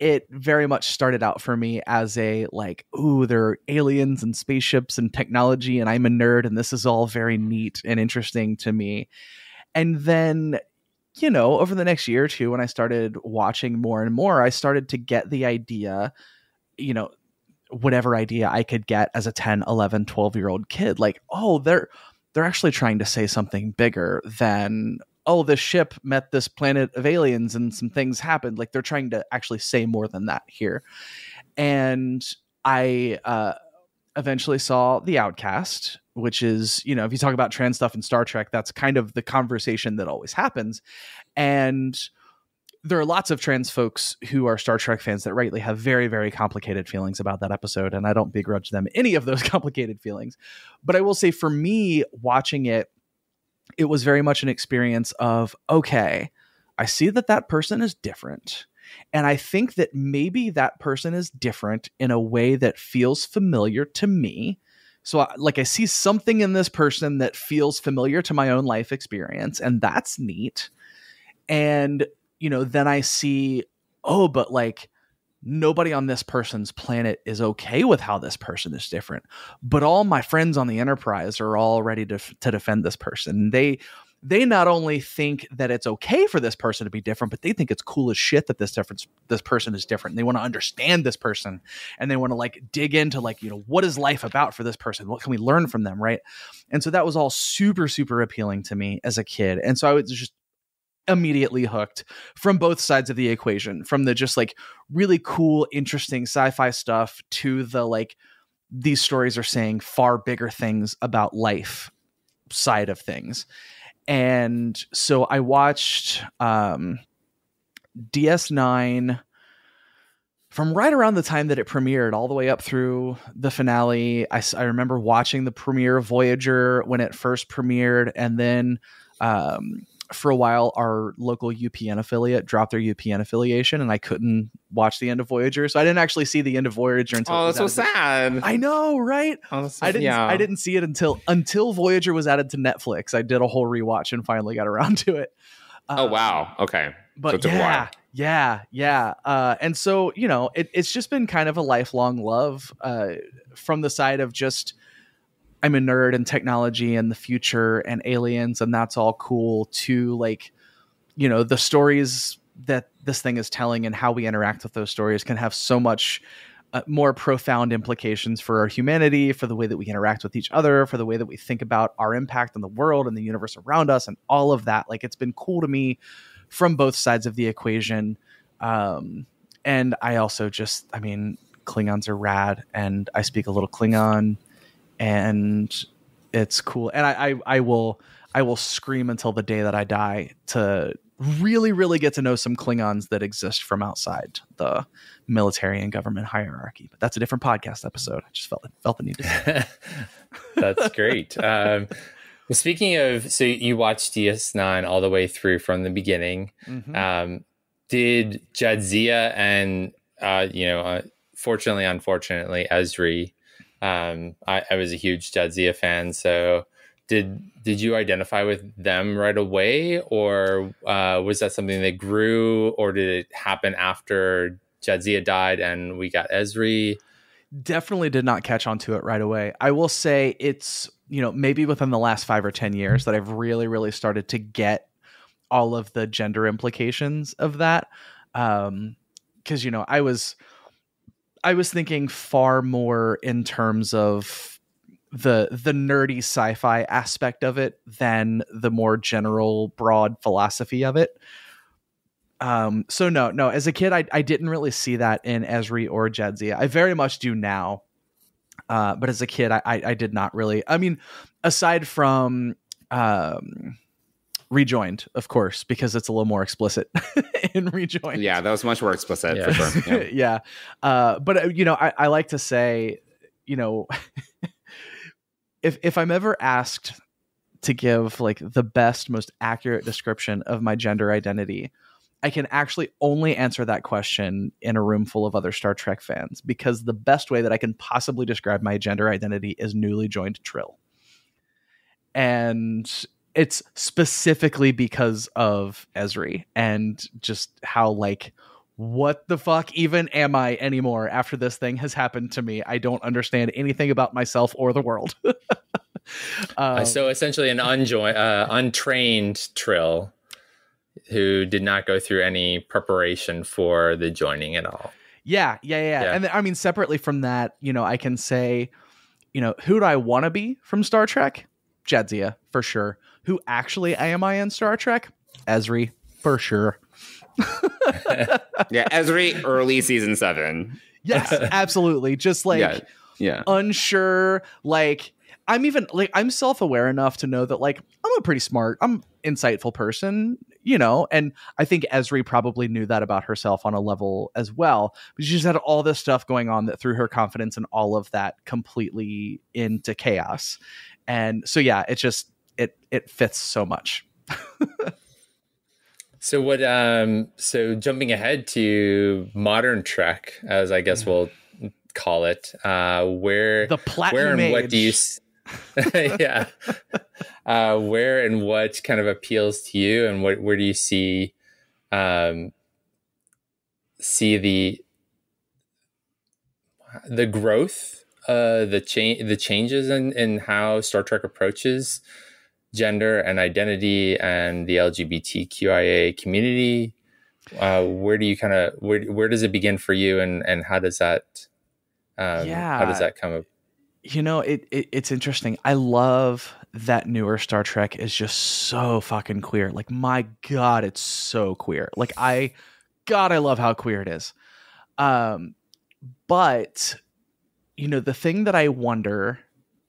it very much started out for me as a like, ooh, there are aliens and spaceships and technology, and I'm a nerd, and this is all very neat and interesting to me. And then, you know, over the next year or two, when I started watching more and more, I started to get the idea, you know, whatever idea I could get as a 10, 11, 12 year old kid, like, oh, they're they're actually trying to say something bigger than oh, this ship met this planet of aliens and some things happened. Like they're trying to actually say more than that here. And I uh, eventually saw The Outcast, which is, you know, if you talk about trans stuff in Star Trek, that's kind of the conversation that always happens. And there are lots of trans folks who are Star Trek fans that rightly have very, very complicated feelings about that episode. And I don't begrudge them any of those complicated feelings. But I will say for me, watching it, it was very much an experience of okay i see that that person is different and i think that maybe that person is different in a way that feels familiar to me so like i see something in this person that feels familiar to my own life experience and that's neat. And you know then i see oh but like nobody on this person's planet is okay with how this person is different but all my friends on the enterprise are all ready to, to defend this person. And they they not only think that it's okay for this person to be different but they think it's cool as shit that this difference this person is different and they want to understand this person and they want to like dig into like you know what is life about for this person? What can we learn from them right? And so that was all super super appealing to me as a kid and so i was just immediately hooked from both sides of the equation from the just like really cool interesting sci-fi stuff to the like these stories are saying far bigger things about life side of things and so i watched um ds9 from right around the time that it premiered all the way up through the finale. I, I remember watching the premiere of voyager when it first premiered and then um, for a while, our local UPN affiliate dropped their UPN affiliation, and I couldn't watch the end of Voyager, so I didn't actually see the end of Voyager until. Oh, that's so sad. I know, right? Oh, so, I didn't. Yeah. I didn't see it until until Voyager was added to Netflix. I did a whole rewatch and finally got around to it. Uh, oh wow! Okay, but so yeah, yeah, yeah. Uh, and so you know, it, it's just been kind of a lifelong love uh, from the side of just I'm a nerd in technology and the future and aliens and that's all cool to like you know the stories that this thing is telling and how we interact with those stories can have so much uh, more profound implications for our humanity, for the way that we interact with each other, for the way that we think about our impact on the world and the universe around us, and all of that. Like it's been cool to me from both sides of the equation. Um, and I also just, I mean, Klingons are rad, and I speak a little Klingon and it's cool. And I, I, I will I will scream until the day that I die to really, really get to know some Klingons that exist from outside the military and government hierarchy. But that's a different podcast episode. I just felt felt the need to. that's great. Um, well, speaking of, so you watched DS9 all the way through from the beginning. Mm-hmm. Um, did Jadzia and uh, you know, uh, fortunately, unfortunately, Ezri. Um, I, I was a huge Jadzia fan, so did did you identify with them right away, or uh, was that something that grew, or did it happen after Jadzia died and we got Ezri? Definitely did not catch on to it right away. I will say it's you know maybe within the last five or ten years that I've really really started to get all of the gender implications of that. Um, because you know I was I was thinking far more in terms of the the nerdy sci-fi aspect of it than the more general broad philosophy of it. Um, so no, no, as a kid, I, I didn't really see that in Ezri or Jadzia. I very much do now. Uh, but as a kid, I, I, I did not really. I mean, aside from um, rejoined, of course, because it's a little more explicit in rejoined. Yeah, that was much more explicit yeah. for sure. Yeah, yeah. Uh, but uh, you know, I, I like to say, you know, if if I'm ever asked to give like the best, most accurate description of my gender identity, I can actually only answer that question in a room full of other Star Trek fans because the best way that I can possibly describe my gender identity is newly joined Trill. And it's specifically because of Ezri and just how like what the fuck even am I anymore after this thing has happened to me? I don't understand anything about myself or the world. um, so essentially, an unjoined, uh, untrained Trill who did not go through any preparation for the joining at all. Yeah, yeah, yeah. yeah. And I mean, separately from that, you know, I can say, you know, who do I want to be from Star Trek? Jadzia, for sure. Who actually am I in Star Trek? Ezri, for sure. yeah, Ezri, early season seven. Yes, absolutely. Just like yeah, yeah. unsure, like I'm even like I'm self-aware enough to know that like I'm a pretty smart, I'm insightful person, you know, and I think Ezri probably knew that about herself on a level as well. But she just had all this stuff going on that threw her confidence and all of that completely into chaos. And so yeah, it's just it it fits so much. so what um so jumping ahead to modern Trek as I guess we'll call it uh where the platinum where and age. what do you yeah uh where and what kind of appeals to you and what where do you see um see the the growth uh the change the changes in in how Star Trek approaches gender and identity and the LGBTQIA community? Uh, where do you kind of where where does it begin for you, and and how does that um, yeah how does that come up? You know, it, it it's interesting. I love that newer Star Trek is just so fucking queer. Like my god, it's so queer. Like I god, I love how queer it is. Um, but you know, the thing that I wonder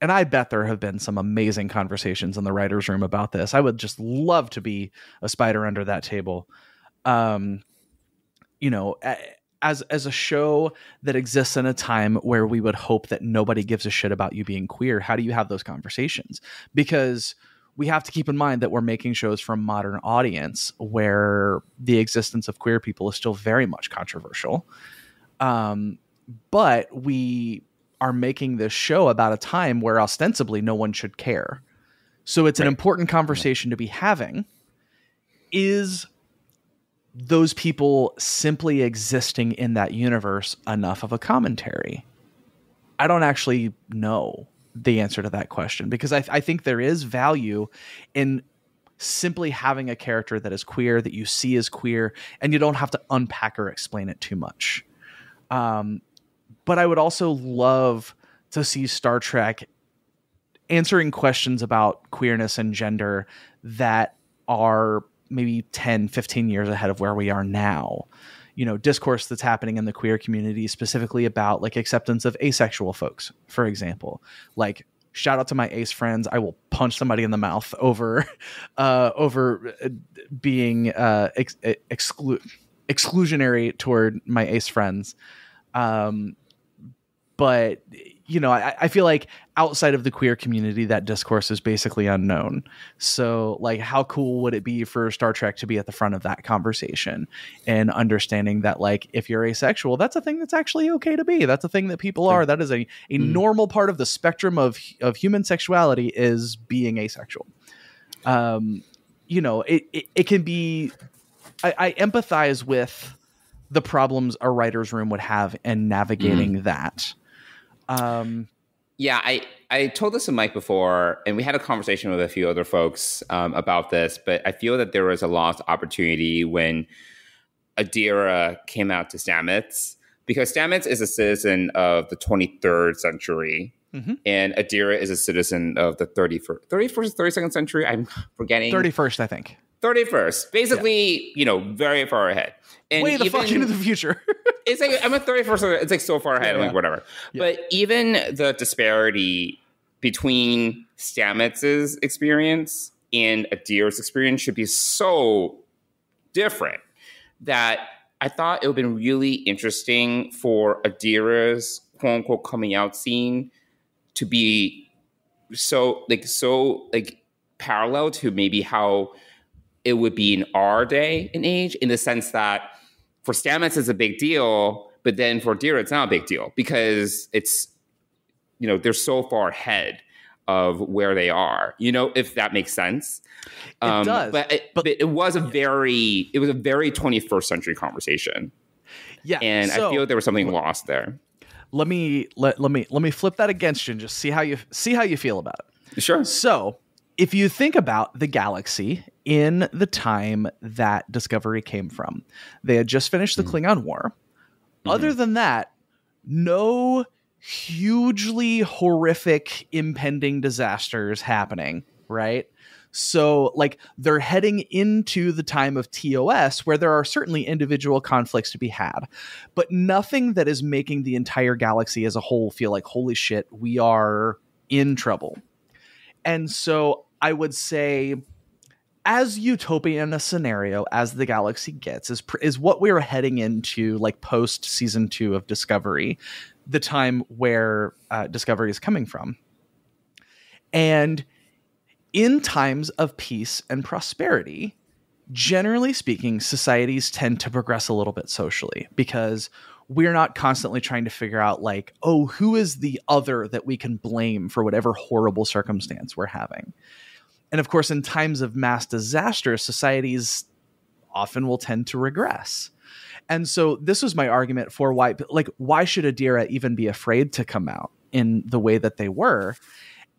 and I bet there have been some amazing conversations in the writers' room about this. I would just love to be a spider under that table. Um, you know, as as a show that exists in a time where we would hope that nobody gives a shit about you being queer, how do you have those conversations? Because we have to keep in mind that we're making shows for a modern audience where the existence of queer people is still very much controversial. Um, but we are making this show about a time where ostensibly no one should care. So it's right. an important conversation to be having. Is those people simply existing in that universe enough of a commentary? I don't actually know the answer to that question because I, I think there is value in simply having a character that is queer that you see as queer and you don't have to unpack or explain it too much. Um, but I would also love to see Star Trek answering questions about queerness and gender that are maybe 10, 15 years ahead of where we are now. You know, discourse that's happening in the queer community, specifically about like acceptance of asexual folks, for example. Like, shout out to my ace friends. I will punch somebody in the mouth over uh, over uh, being uh, ex- exclu- exclusionary toward my ace friends. Um, but you know, I, I, feel like outside of the queer community, that discourse is basically unknown. So, like, how cool would it be for Star Trek to be at the front of that conversation and understanding that, like, if you're asexual, that's a thing that's actually okay to be. That's a thing that people are. That is a, a mm. normal part of the spectrum of of human sexuality is being asexual. Um, you know, it it, it can be. I, I empathize with the problems a writer's room would have in navigating mm. that um, yeah, I, I told this to Mike before, and we had a conversation with a few other folks um, about this, but I feel that there was a lost opportunity when Adira came out to Stamets, because Stamets is a citizen of the 23rd century, mm-hmm. and Adira is a citizen of the 31st, 31st, 32nd century. I'm forgetting. 31st, I think. 31st. Basically, yeah. you know, very far ahead. And Way the even, fuck into the future. it's like I'm a 31st. It's like so far ahead. Yeah, like whatever. Yeah. But even the disparity between Stamets's experience and Adira's experience should be so different that I thought it would have been really interesting for Adira's quote unquote coming out scene to be so like so like parallel to maybe how it would be in our day and age in the sense that for Stamets it's a big deal, but then for Adira it's not a big deal because it's you know they're so far ahead of where they are. You know if that makes sense. It um, does, but it, but it was a very it was a very 21st century conversation. Yeah, and so, I feel there was something lost there. Let me let, let me let me flip that against you and just see how you see how you feel about it. Sure. So if you think about the galaxy in the time that Discovery came from, they had just finished the mm-hmm. Klingon War. Mm-hmm. Other than that, no hugely horrific impending disasters happening, right? So, like, they're heading into the time of TOS where there are certainly individual conflicts to be had, but nothing that is making the entire galaxy as a whole feel like, holy shit, we are in trouble. And so I would say as utopian a scenario as the galaxy gets is is what we are heading into like post season 2 of Discovery, the time where uh, Discovery is coming from. And in times of peace and prosperity, generally speaking, societies tend to progress a little bit socially because we're not constantly trying to figure out like oh who is the other that we can blame for whatever horrible circumstance we're having and of course in times of mass disaster societies often will tend to regress and so this was my argument for why like why should adira even be afraid to come out in the way that they were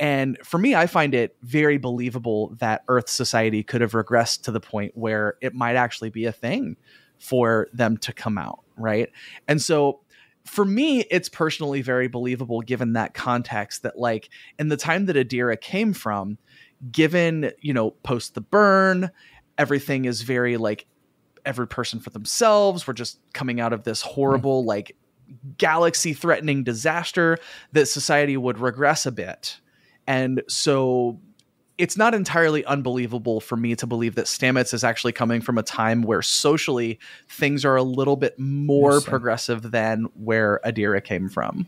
and for me, I find it very believable that Earth society could have regressed to the point where it might actually be a thing for them to come out, right? And so for me, it's personally very believable given that context that, like, in the time that Adira came from, given, you know, post the burn, everything is very like every person for themselves. We're just coming out of this horrible, like, galaxy threatening disaster that society would regress a bit. And so it's not entirely unbelievable for me to believe that Stamets is actually coming from a time where socially things are a little bit more progressive than where Adira came from.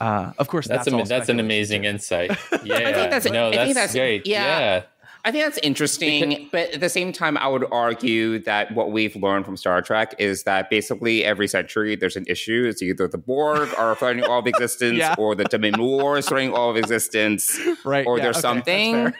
Uh, of course, that's that's, a, that's an amazing insight. Yeah, I think that's, no, that's, that's great. Yeah. yeah. I think that's interesting, but at the same time, I would argue that what we've learned from Star Trek is that basically every century there's an issue. It's either the Borg are threatening all of existence, yeah. or the Demi Moore is threatening all of existence, right? Or yeah, there's okay, something,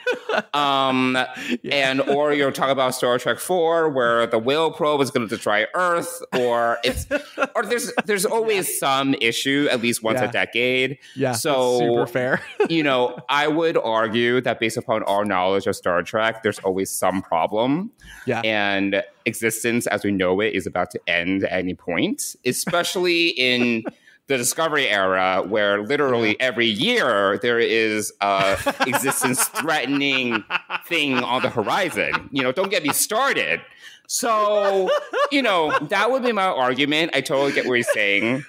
um, yeah. and or you're talking about Star Trek Four, where the whale probe is going to destroy Earth, or it's or there's there's always some issue at least once a decade. Yeah, so super fair. you know, I would argue that based upon our knowledge of Star Star Trek, there's always some problem. Yeah. And existence as we know it is about to end at any point, especially in the Discovery era, where literally yeah. every year there is a existence threatening thing on the horizon. You know, don't get me started. So, you know, that would be my argument. I totally get what you're saying.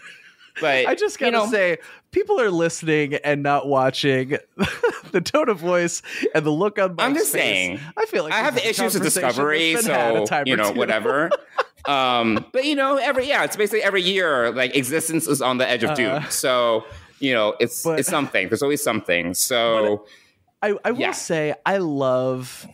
But I just gotta you know, say, people are listening and not watching the tone of voice and the look on my face. I'm just face, saying. I feel like I have the issues with Discovery, so you know whatever. um, but you know, every yeah, it's basically every year like existence is on the edge of doom. Uh, so you know, it's but, it's something. There's always something. So I, I will yeah. say I love.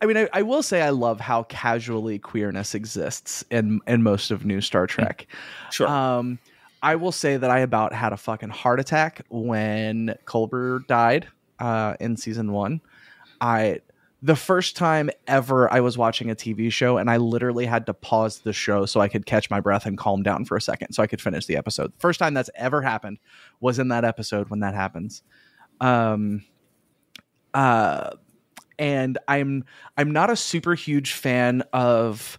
I mean, I, I, will say I love how casually queerness exists in in most of new Star Trek. Sure. Um, I will say that I about had a fucking heart attack when Culber died uh, in season one. I the first time ever I was watching a TV show and I literally had to pause the show so I could catch my breath and calm down for a second so I could finish the episode. First time that's ever happened was in that episode when that happens. Um uh and I'm I'm not a super huge fan of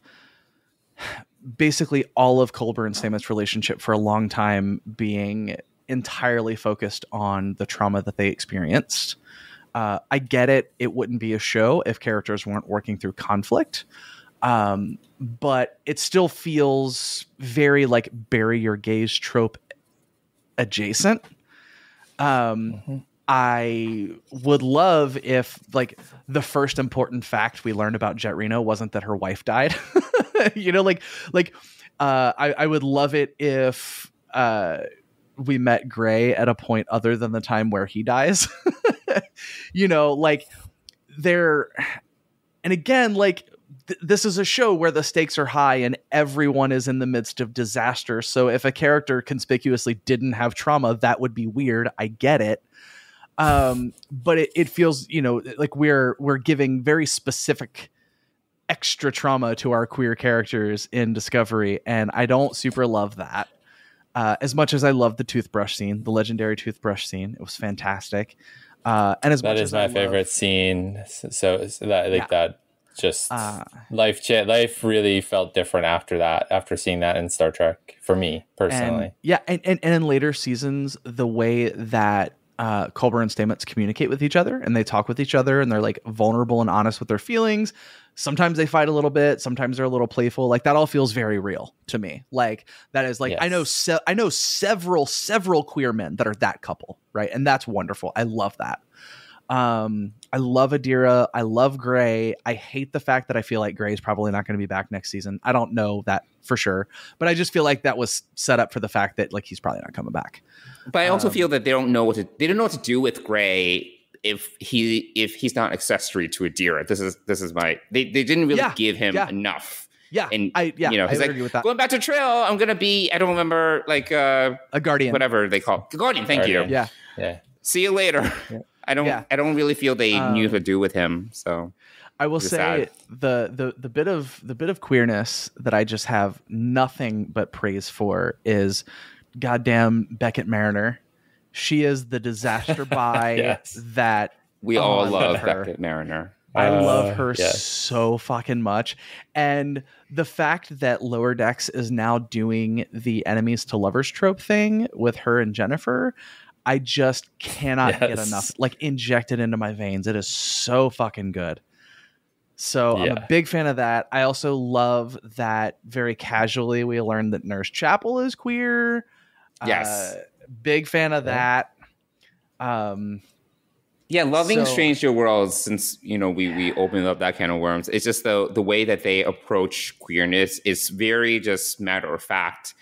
basically all of Culber and Stamets' relationship for a long time being entirely focused on the trauma that they experienced. Uh, I get it; it wouldn't be a show if characters weren't working through conflict. Um, but it still feels very like bury your gays trope adjacent. Um, mm-hmm. I would love if like the first important fact we learned about Jet Reno wasn't that her wife died. you know, like like uh, I, I would love it if uh, we met Gray at a point other than the time where he dies. you know, like there and again, like th- this is a show where the stakes are high and everyone is in the midst of disaster. So if a character conspicuously didn't have trauma, that would be weird. I get it um, but it, it feels you know like we're we're giving very specific extra trauma to our queer characters in Discovery, and I don't super love that. Uh, as much as I love the toothbrush scene, the legendary toothbrush scene, it was fantastic. Uh, and as that much is as my I favorite love, scene. So, so that I think Yeah. that just Uh, life cha- life really felt different after that. After seeing that in Star Trek, for me personally. and yeah, and, and and in later seasons, the way that uh, Culber and Stamets communicate with each other and they talk with each other and they're like vulnerable and honest with their feelings. Sometimes they fight a little bit. Sometimes they're a little playful. Like that all feels very real to me. Like that is like I know se- I know several several queer men that are that couple, right? And that's wonderful. I love that. Um, I love Adira. I love Gray. I hate the fact that I feel like Gray is probably not going to be back next season. I don't know that for sure, but I just feel like that was set up for the fact that like he's probably not coming back. But I also Um, feel that they don't know what to they don't know what to do with Gray if he if he's not accessory to Adira. This is this is my they, they didn't really Yeah, give him yeah. enough. Yeah, And I yeah, you know, he's would like agree with that. going back to Trill, I'm gonna be I don't remember like uh A guardian, whatever they call it. Guardian, thank Guardian. you. Yeah, Yeah. See you later. I don't Yeah. I don't really feel they Um, knew what to do with him. So I will say sad. the the the bit of the bit of queerness that I just have nothing but praise for is goddamn Beckett Mariner. She is the disaster bi Yes. that we all love her. Beckett Mariner. I Uh, love her yes. so fucking much. And the fact that Lower Decks is now doing the enemies to lovers trope thing with her and Jennifer, I just cannot get enough. Like injected into my veins. It is so fucking good. So I'm a big fan of that. I also love that very casually we learned that Nurse Chapel is queer. Yes. Uh, big fan of that. Um Yeah, loving So- Strange New Worlds. Since you know we we opened up that can of worms, it's just the the way that they approach queerness is very just matter of fact.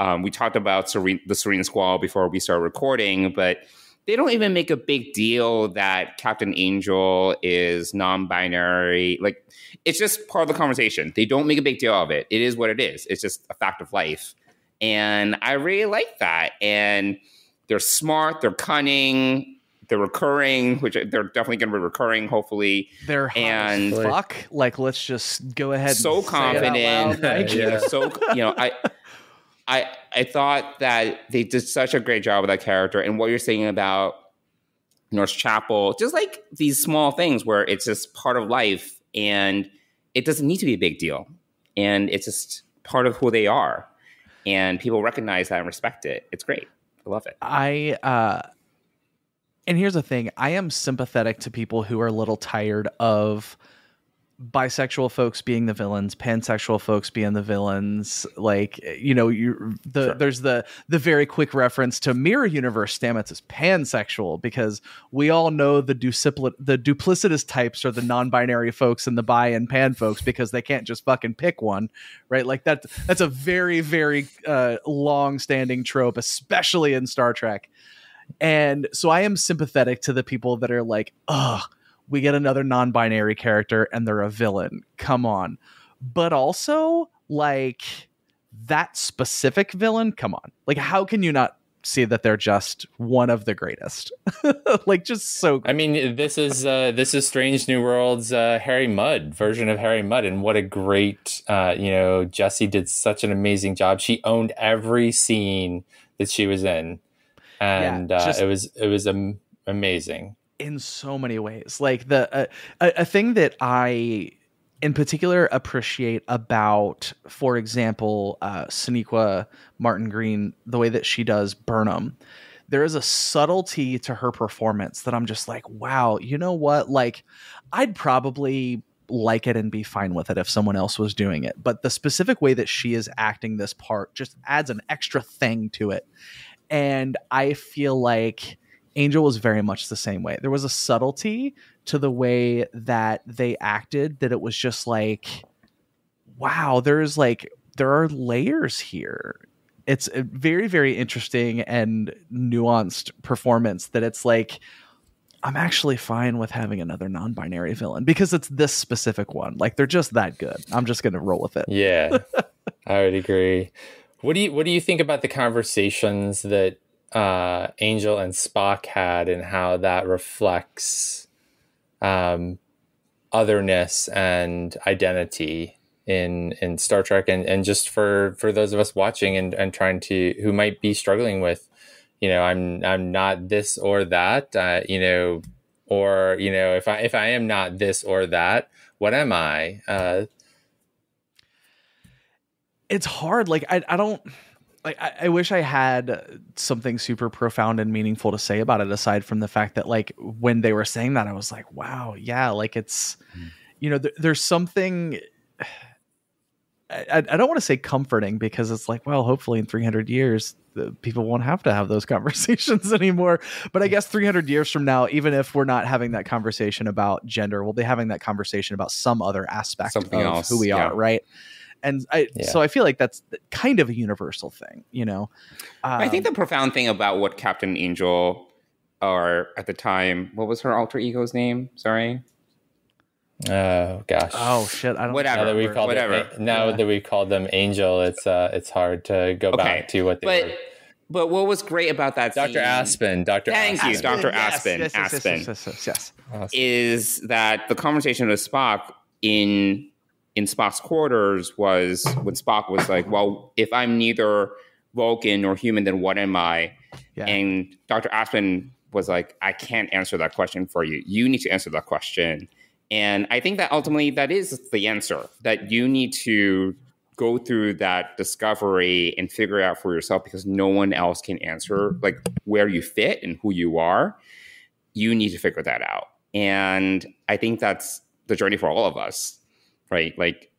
Um, we talked about Serene, the Serene Squall before we started recording, but they don't even make a big deal that Captain Angel is non-binary. Like it's just part of the conversation. They don't make a big deal of it. It is what it is. It's just a fact of life, and I really like that. And they're smart. They're cunning they're recurring, which they're definitely going to be recurring, hopefully. they're hot And- as fuck. Like, let's just go ahead. So and say it out loud. confident. Like, Yeah. They're so you know, I, I, I thought that they did such a great job with that character, and what you're saying about Nurse Chapel, just like these small things where it's just part of life, and it doesn't need to be a big deal, and it's just part of who they are, and people recognize that and respect it. It's great. I love it. I uh and here's the thing, I am sympathetic to people who are a little tired of bisexual folks being the villains, pansexual folks being the villains. Like you know, you the sure. there's the the very quick reference to Mirror Universe Stamets is pansexual because we all know the duplicit the duplicitous types are the non-binary folks and the bi and pan folks because they can't just fucking pick one, right? Like that that's a very very uh, long-standing trope, especially in Star Trek. And so I am sympathetic to the people that are like, ugh we get another non-binary character and they're a villain. Come on. But also like that specific villain, come on. Like how can you not see that they're just one of the greatest? like just so I mean, this is uh this is Strange New Worlds uh Harry Mudd version of Harry Mudd and what a great uh you know, Jesse did such an amazing job. She owned every scene that she was in. And yeah, just, uh, it was it was um, amazing in so many ways. Like the uh, a, a thing that I in particular appreciate about, for example, uh, Sonequa Martin Green, the way that she does Burnham. There is a subtlety to her performance that I'm just like, wow, you know what? Like, I'd probably like it and be fine with it if someone else was doing it. But the specific way that she is acting this part just adds an extra thing to it. And I feel like Angel was very much the same way. There was a subtlety to the way that they acted that it was just like, wow, there's like, there are layers here. It's a very, very interesting and nuanced performance that it's like, I'm actually fine with having another non binary villain because it's this specific one. Like, they're just that good. I'm just going to roll with it. Yeah, I would agree. What do you What do you think about the conversations that uh, Angel and Spock had and how that reflects um, otherness and identity in in Star Trek. And, and just for for those of us watching and, and trying to who might be struggling with you know I'm I'm not this or that uh, you know or you know if I if I am not this or that what am I? Uh, it's hard. Like I, I don't like I, I, wish I had something super profound and meaningful to say about it aside from the fact that like when they were saying that I was like wow yeah like it's mm. you know th- there's something I, I don't want to say comforting because it's like well hopefully in 300 years the people won't have to have those conversations anymore but I guess 300 years from now even if we're not having that conversation about gender we'll be having that conversation about some other aspect Something of else. who we yeah. are right and I yeah. so I feel like that's kind of a universal thing, you know. Um, I think the profound thing about what Captain Angel, or at the time, what was her alter ego's name? Sorry. Oh gosh. Oh shit. I don't. Whatever. Now that we called Whatever. Them, now yeah. that we called them Angel, it's uh, it's hard to go okay. back to what they but, were. But what was great about that Dr. Scene, Aspen, Dr. Thank Aspen. you, Dr. Yes, Aspen. Yes, yes, Aspen. Yes, yes, yes, yes, Is that the conversation with Spock in in Spock's quarters was when Spock was like, "Well, if I'm neither Vulcan nor human, then what am I?" Yeah. And Dr. Aspen was like, "I can't answer that question for you. You need to answer that question." And I think that ultimately that is the answer that you need to go through that discovery and figure out for yourself because no one else can answer like where you fit and who you are. You need to figure that out. And I think that's the journey for all of us right? Like,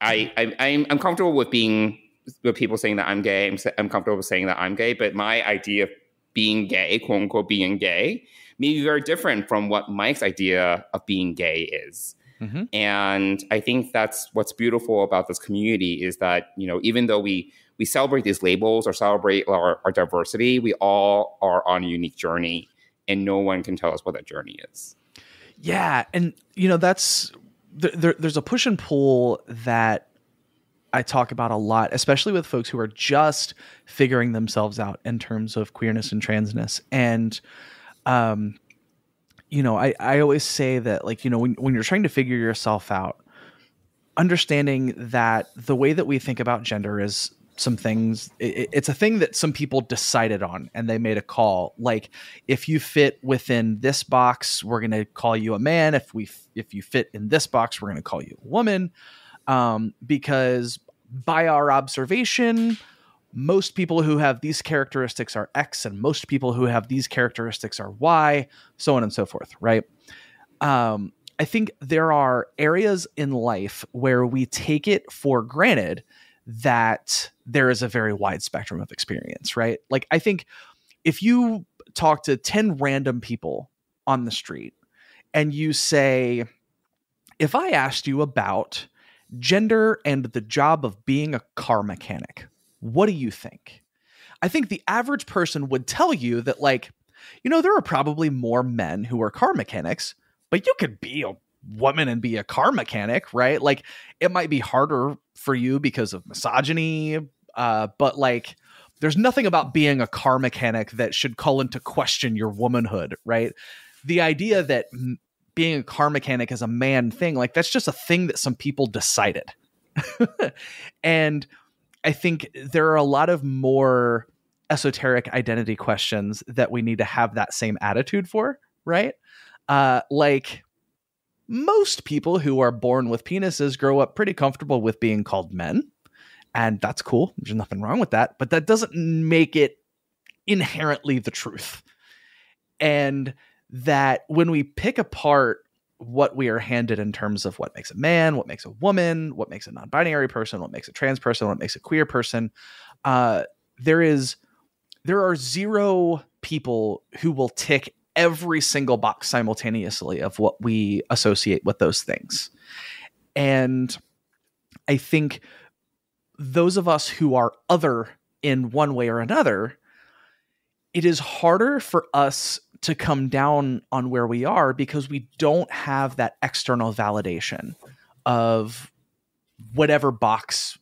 I, I I'm I'm comfortable with being with people saying that I'm gay. I'm, I'm comfortable with saying that I'm gay, but my idea of being gay, quote unquote, being gay, may be very different from what Mike's idea of being gay is. Mm-hmm. And I think that's what's beautiful about this community is that you know even though we we celebrate these labels or celebrate our, our diversity, we all are on a unique journey, and no one can tell us what that journey is. Yeah, and you know that's there, there's a push and pull that I talk about a lot, especially with folks who are just figuring themselves out in terms of queerness and transness. And, um, you know, I, I always say that, like, you know, when, when you're trying to figure yourself out, understanding that the way that we think about gender is some things. It, it's a thing that some people decided on and they made a call. Like if you fit within this box we're going to call you a man. If we if you fit in this box we're going to call you a woman. Um, because by our observation most people who have these characteristics are x and most people who have these characteristics are y so on and so forth right? Um, I think there are areas in life where we take it for granted that there is a very wide spectrum of experience, right? Like, I think if you talk to 10 random people on the street and you say, if I asked you about gender and the job of being a car mechanic, what do you think? I think the average person would tell you that, like, you know, there are probably more men who are car mechanics, but you could be a woman and be a car mechanic, right? Like, it might be harder for you because of misogyny, uh, but like, there's nothing about being a car mechanic that should call into question your womanhood, right? The idea that m- being a car mechanic is a man thing, like, that's just a thing that some people decided. and I think there are a lot of more esoteric identity questions that we need to have that same attitude for, right? Uh, like most people who are born with penises grow up pretty comfortable with being called men, and that's cool. There's nothing wrong with that, but that doesn't make it inherently the truth. And that when we pick apart what we are handed in terms of what makes a man, what makes a woman, what makes a non-binary person, what makes a trans person, what makes a queer person, uh, there is there are zero people who will tick every single box simultaneously of what we associate with those things. And I think those of us who are other in one way or another, it is harder for us to come down on where we are because we don't have that external validation of whatever box,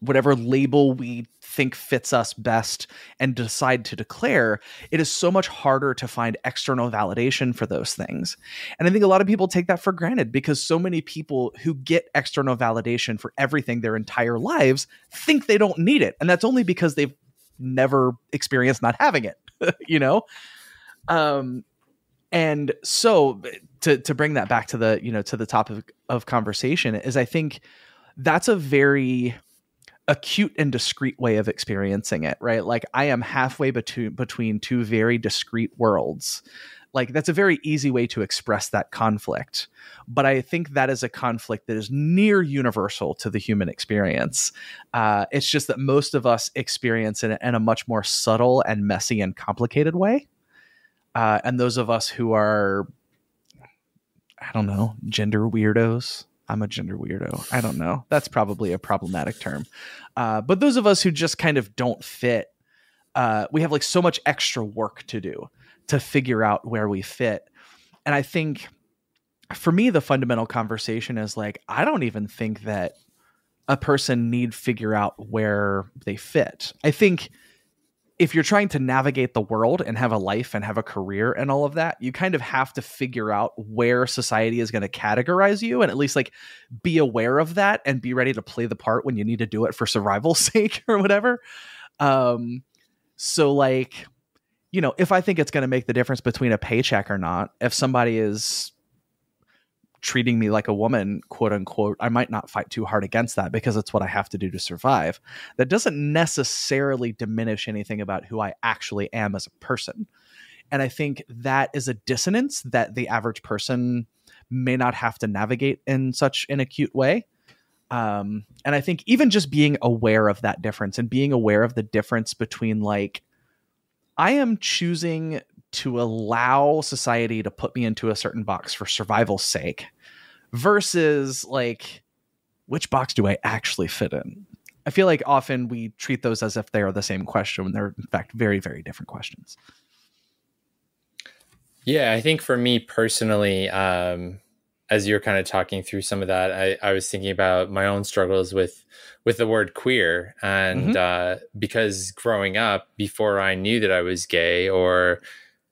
whatever label we think fits us best and decide to declare, it is so much harder to find external validation for those things. And I think a lot of people take that for granted because so many people who get external validation for everything their entire lives think they don't need it. And that's only because they've never experienced not having it, you know? Um, and so to to bring that back to the you know to the topic of conversation is I think that's a very acute and discrete way of experiencing it, right? Like I am halfway between between two very discrete worlds. Like that's a very easy way to express that conflict. But I think that is a conflict that is near universal to the human experience. Uh, it's just that most of us experience it in a much more subtle and messy and complicated way. Uh, and those of us who are, I don't know, gender weirdos, I'm a gender weirdo. I don't know. That's probably a problematic term. Uh, but those of us who just kind of don't fit, uh, we have like so much extra work to do to figure out where we fit. And I think for me, the fundamental conversation is like, I don't even think that a person need figure out where they fit. I think if you're trying to navigate the world and have a life and have a career and all of that, you kind of have to figure out where society is going to categorize you and at least like be aware of that and be ready to play the part when you need to do it for survival's sake or whatever. Um, so like, you know, if I think it's going to make the difference between a paycheck or not, if somebody is treating me like a woman, quote unquote, I might not fight too hard against that because it's what I have to do to survive. That doesn't necessarily diminish anything about who I actually am as a person. And I think that is a dissonance that the average person may not have to navigate in such an acute way. Um, and I think even just being aware of that difference and being aware of the difference between like, I am choosing to allow society to put me into a certain box for survival's sake versus like which box do I actually fit in? I feel like often we treat those as if they are the same question when they're in fact very very different questions. Yeah, I think for me personally, um, as you're kind of talking through some of that, I, I was thinking about my own struggles with with the word queer, and mm-hmm. uh, because growing up, before I knew that I was gay, or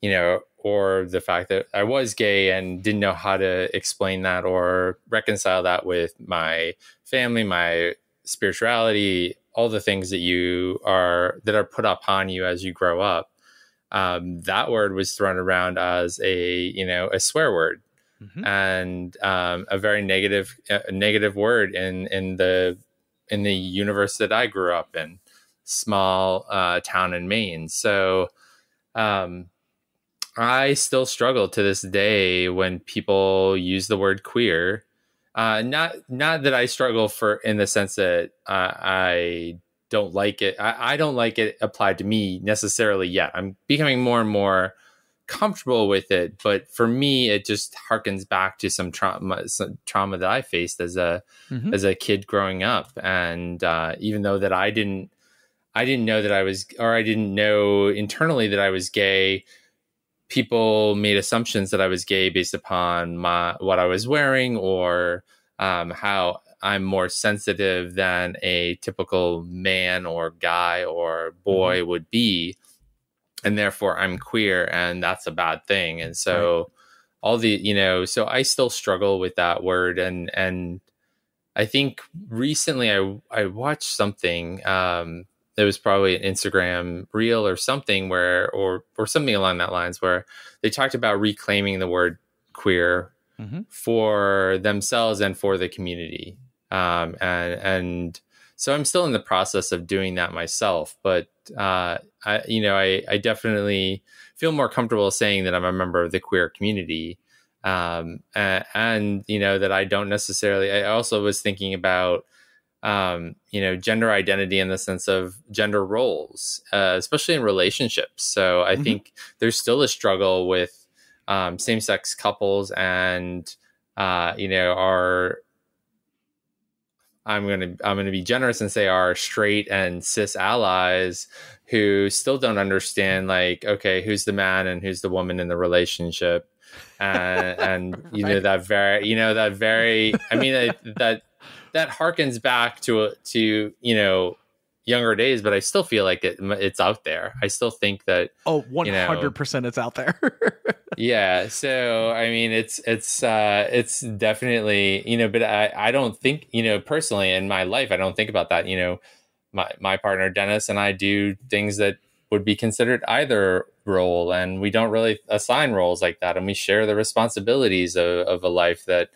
you know, or the fact that I was gay and didn't know how to explain that or reconcile that with my family, my spirituality, all the things that you are that are put upon you as you grow up. Um, that word was thrown around as a you know a swear word mm-hmm. and um, a very negative a negative word in in the in the universe that I grew up in, small uh, town in Maine. So um, I still struggle to this day when people use the word queer. Uh, not not that I struggle for in the sense that uh, I don't like it. I, I don't like it applied to me necessarily yet. I'm becoming more and more comfortable with it, but for me, it just harkens back to some trauma, some trauma that I faced as a mm-hmm. as a kid growing up. And uh, even though that I didn't, I didn't know that I was, or I didn't know internally that I was gay. People made assumptions that I was gay based upon my what I was wearing or um, how I'm more sensitive than a typical man or guy or boy mm-hmm. would be and therefore I'm queer and that's a bad thing. And so right. all the you know, so I still struggle with that word and and I think recently I I watched something um it was probably an Instagram reel or something where or or something along that lines where they talked about reclaiming the word queer mm-hmm. for themselves and for the community. Um and and so I'm still in the process of doing that myself, but uh, I, you know, I, I definitely feel more comfortable saying that I'm a member of the queer community, um, and, and, you know that I don't necessarily. I also was thinking about, um, you know, gender identity in the sense of gender roles, uh, especially in relationships. So I mm-hmm. think there's still a struggle with um, same-sex couples and uh, you know our I'm gonna I'm gonna be generous and say our straight and cis allies who still don't understand like okay who's the man and who's the woman in the relationship and and you know that very you know that very I mean that that that harkens back to to you know younger days, but I still feel like it, it's out there. I still think that oh, one hundred percent, it's out there. yeah. So I mean, it's it's uh, it's definitely you know, but I I don't think you know personally in my life I don't think about that. You know, my my partner Dennis and I do things that would be considered either role, and we don't really assign roles like that, and we share the responsibilities of, of a life that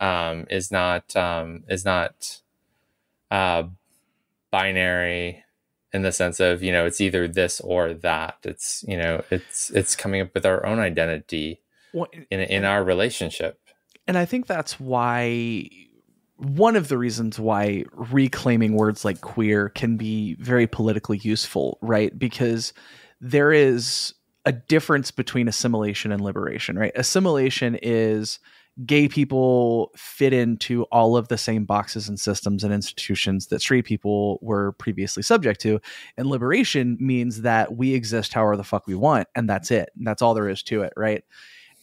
um, is not um, is not. Uh, binary in the sense of you know it's either this or that. It's you know it's it's coming up with our own identity well, in in our relationship. And i think that's why one of the reasons why reclaiming words like queer can be very politically useful right? Because there is a difference between assimilation and liberation right? Assimilation is gay people fit into all of the same boxes and systems and institutions that straight people were previously subject to. And liberation means that we exist however the fuck we want, and that's it. And that's all there is to it, right?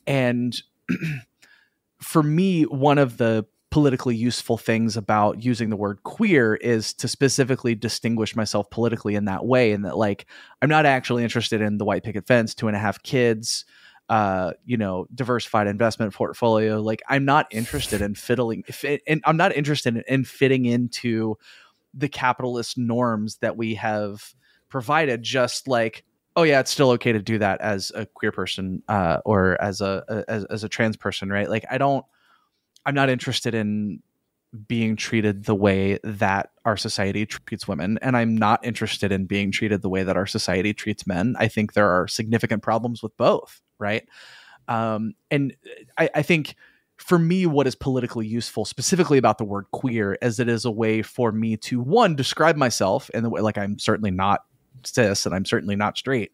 And for me, one of the politically useful things about using the word queer is to specifically distinguish myself politically in that way and that like i'm not actually interested in the white picket fence two and a half kids uh, you know, diversified investment portfolio. Like I'm not interested in fiddling, and I'm not interested in, in fitting into the capitalist norms that we have provided. Just like, oh yeah, it's still okay to do that as a queer person uh, or as a, a as, as a trans person, right? Like I don't, I'm not interested in being treated the way that our society treats women and i'm not interested in being treated the way that our society treats men i think there are significant problems with both right? Um, and I, I think for me, what is politically useful, specifically about the word queer, is it is a way for me to one describe myself in the way like I'm certainly not cis and I'm certainly not straight.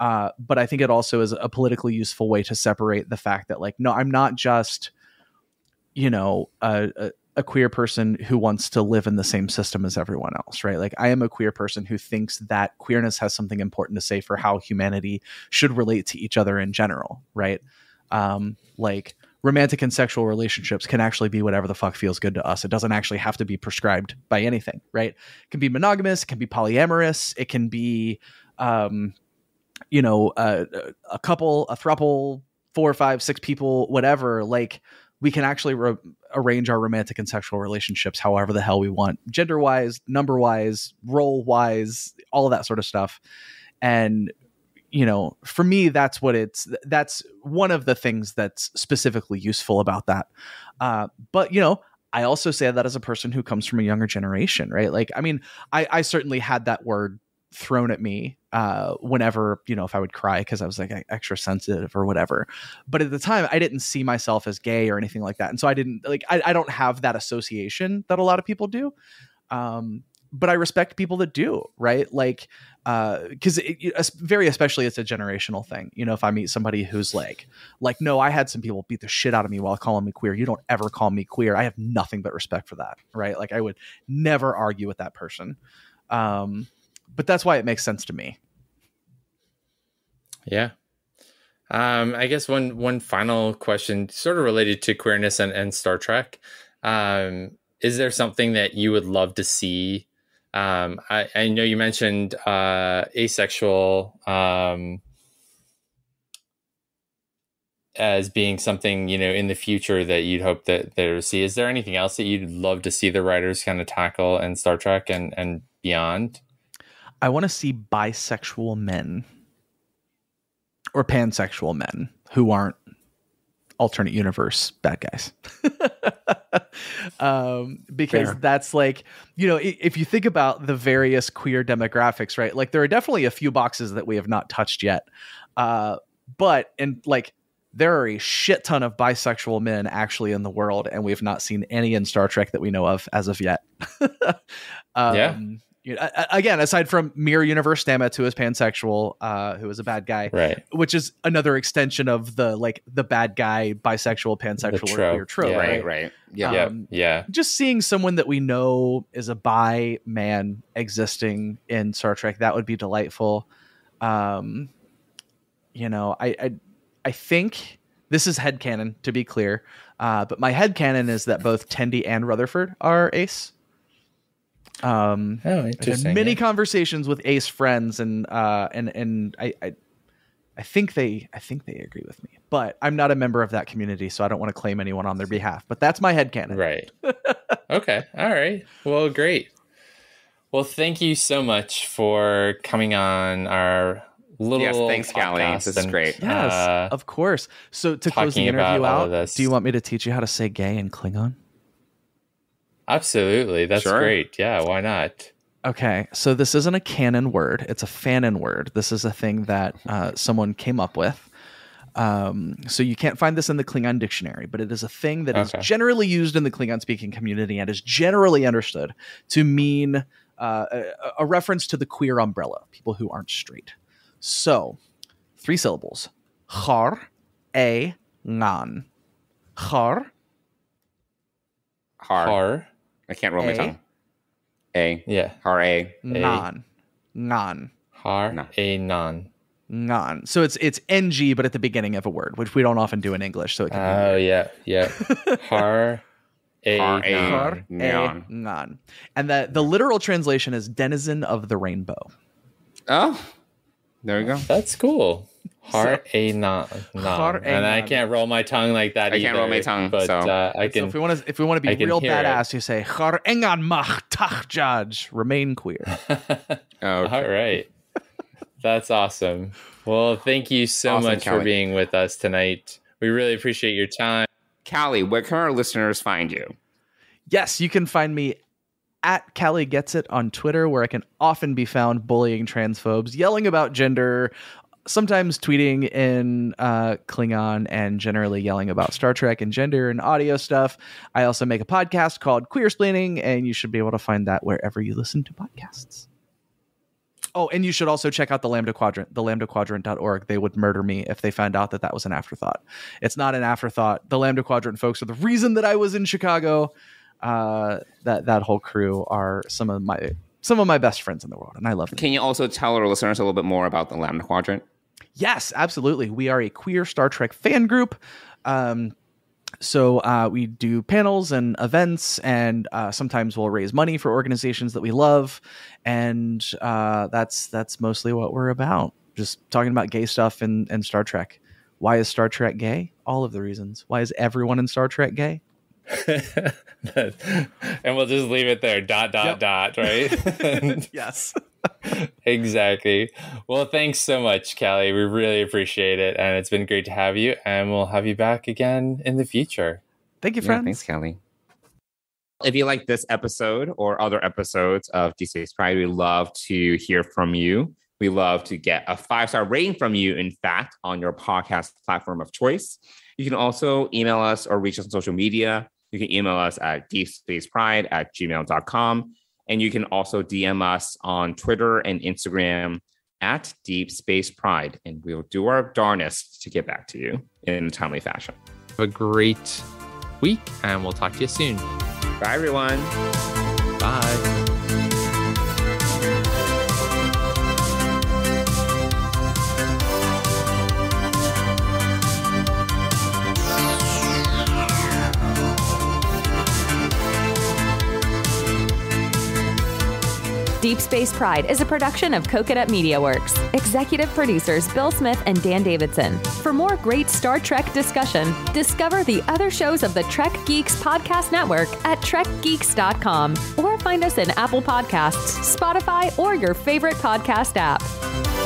Uh, but I think it also is a politically useful way to separate the fact that like no, I'm not just you know a, a, a queer person who wants to live in the same system as everyone else, right? Like I am a queer person who thinks that queerness has something important to say for how humanity should relate to each other in general, right? Um, like romantic and sexual relationships can actually be whatever the fuck feels good to us. It doesn't actually have to be prescribed by anything, right? It can be monogamous, it can be polyamorous, it can be, um, you know, a, a couple, a thruple, four, five, six people, whatever. Like we can actually re- arrange our romantic and sexual relationships however the hell we want, gender wise, number wise, role wise, all of that sort of stuff. And you know, for me, that's what it's. That's one of the things that's specifically useful about that. Uh, but you know, I also say that as a person who comes from a younger generation, right? Like, I mean, I, I certainly had that word thrown at me uh, whenever you know if I would cry because I was like extra sensitive or whatever. But at the time, I didn't see myself as gay or anything like that, and so I didn't like I, I don't have that association that a lot of people do. Um, but I respect people that do, right? Like, because uh, very especially it's a generational thing. You know, if I meet somebody who's like, like, no, I had some people beat the shit out of me while calling me queer. You don't ever call me queer. I have nothing but respect for that, right? Like, I would never argue with that person. Um, but that's why it makes sense to me. Yeah. Um, I guess one one final question, sort of related to queerness and, and Star Trek. Um, is there something that you would love to see? Um, I, I know you mentioned uh, asexual um, as being something you know in the future that you'd hope that would see. Is there anything else that you'd love to see the writers kind of tackle in Star Trek and and beyond? I want to see bisexual men or pansexual men who aren't alternate universe bad guys. um, because Fair. that's like, you know, if you think about the various queer demographics, right? Like there are definitely a few boxes that we have not touched yet. Uh, but and like there are a shit ton of bisexual men actually in the world, and we've not seen any in Star Trek that we know of as of yet. um, yeah you know, again, aside from Mirror Universe Stamets, who is pansexual, uh, who is a bad guy, right? Which is another extension of the like the bad guy, bisexual, pansexual, or queer trope, yeah, right? Right. Yeah. Um, yeah. Just seeing someone that we know is a bi man existing in Star Trek that would be delightful. Um, you know, I, I, I think this is head headcanon, to be clear. Uh, but my head headcanon is that both Tendi and Rutherford are ace. Um, oh, interesting. many yeah. conversations with Ace friends, and uh, and and I, I, I think they, I think they agree with me, but I'm not a member of that community, so I don't want to claim anyone on their behalf. But that's my head canon. Right. okay. All right. Well, great. Well, thank you so much for coming on our little. Yes, thanks, Callie. This is great. Yes, uh, of course. So to close the interview out, do you want me to teach you how to say gay in Klingon? Absolutely. That's sure. great. Yeah, why not? Okay, so this isn't a canon word; it's a fanon word. This is a thing that uh, someone came up with. Um, so you can't find this in the Klingon dictionary, but it is a thing that okay. is generally used in the Klingon speaking community and is generally understood to mean uh, a, a, reference to the queer umbrella, people who aren't straight. So, three syllables: char, a, ngan. Char. Har. Har. I can't roll a. my tongue. A. Yeah. Har A. Non. Non. Har no. a non. Non. So it's it's ng, but at the beginning of a word, which we don't often do in English. So it can oh yeah yeah har a har a har a non. And the the literal translation is denizen of the rainbow. Oh, there we go. That's cool. Har a na, na. and I can't roll my tongue like that. I either, can't roll my tongue, but so. uh, I can. So if we want to, if we want to be real badass, it. you say Har engan mach tach judge, remain queer. okay. All right, that's awesome. Well, thank you so awesome, much Callie. for being with us tonight. We really appreciate your time, Callie. Where can our listeners find you? Yes, you can find me at Callie Gets It on Twitter, where I can often be found bullying transphobes, yelling about gender, sometimes tweeting in uh, Klingon and generally yelling about Star Trek and gender and audio stuff. I also make a podcast called Queersplaining, and you should be able to find that wherever you listen to podcasts. Oh, and you should also check out the Lambda Quadrant, the lambdaquadrant.org. They would murder me if they found out that that was an afterthought. It's not an afterthought. The Lambda Quadrant folks are the reason that I was in Chicago. Uh, that that whole crew are some of my some of my best friends in the world, and I love them. Can you also tell our listeners a little bit more about the Lambda Quadrant? Yes, absolutely. We are a queer Star Trek fan group. Um, so uh, we do panels and events, and uh, sometimes we'll raise money for organizations that we love, and uh, that's that's mostly what we're about. Just talking about gay stuff and and Star Trek. Why is Star Trek gay? All of the reasons. Why is everyone in Star Trek gay? and we'll just leave it there. Dot dot yep. dot. Right. yes. exactly. Well, thanks so much, Callie. We really appreciate it, and it's been great to have you. And we'll have you back again in the future. Thank you, friends. Yeah, thanks, Callie. If you like this episode or other episodes of Deep Space Pride, we love to hear from you. We love to get a five star rating from you, in fact, on your podcast platform of choice. You can also email us or reach us on social media. You can email us at deepspacepride at gmail.com. And you can also DM us on Twitter and Instagram at Deep Space Pride. And we'll do our darnest to get back to you in a timely fashion. Have a great week, and we'll talk to you soon. Bye, everyone. Bye. Deep Space Pride is a production of Coconut Media Works. Executive producers Bill Smith and Dan Davidson. For more great Star Trek discussion, discover the other shows of the Trek Geeks Podcast Network at trekgeeks.com or find us in Apple Podcasts, Spotify, or your favorite podcast app.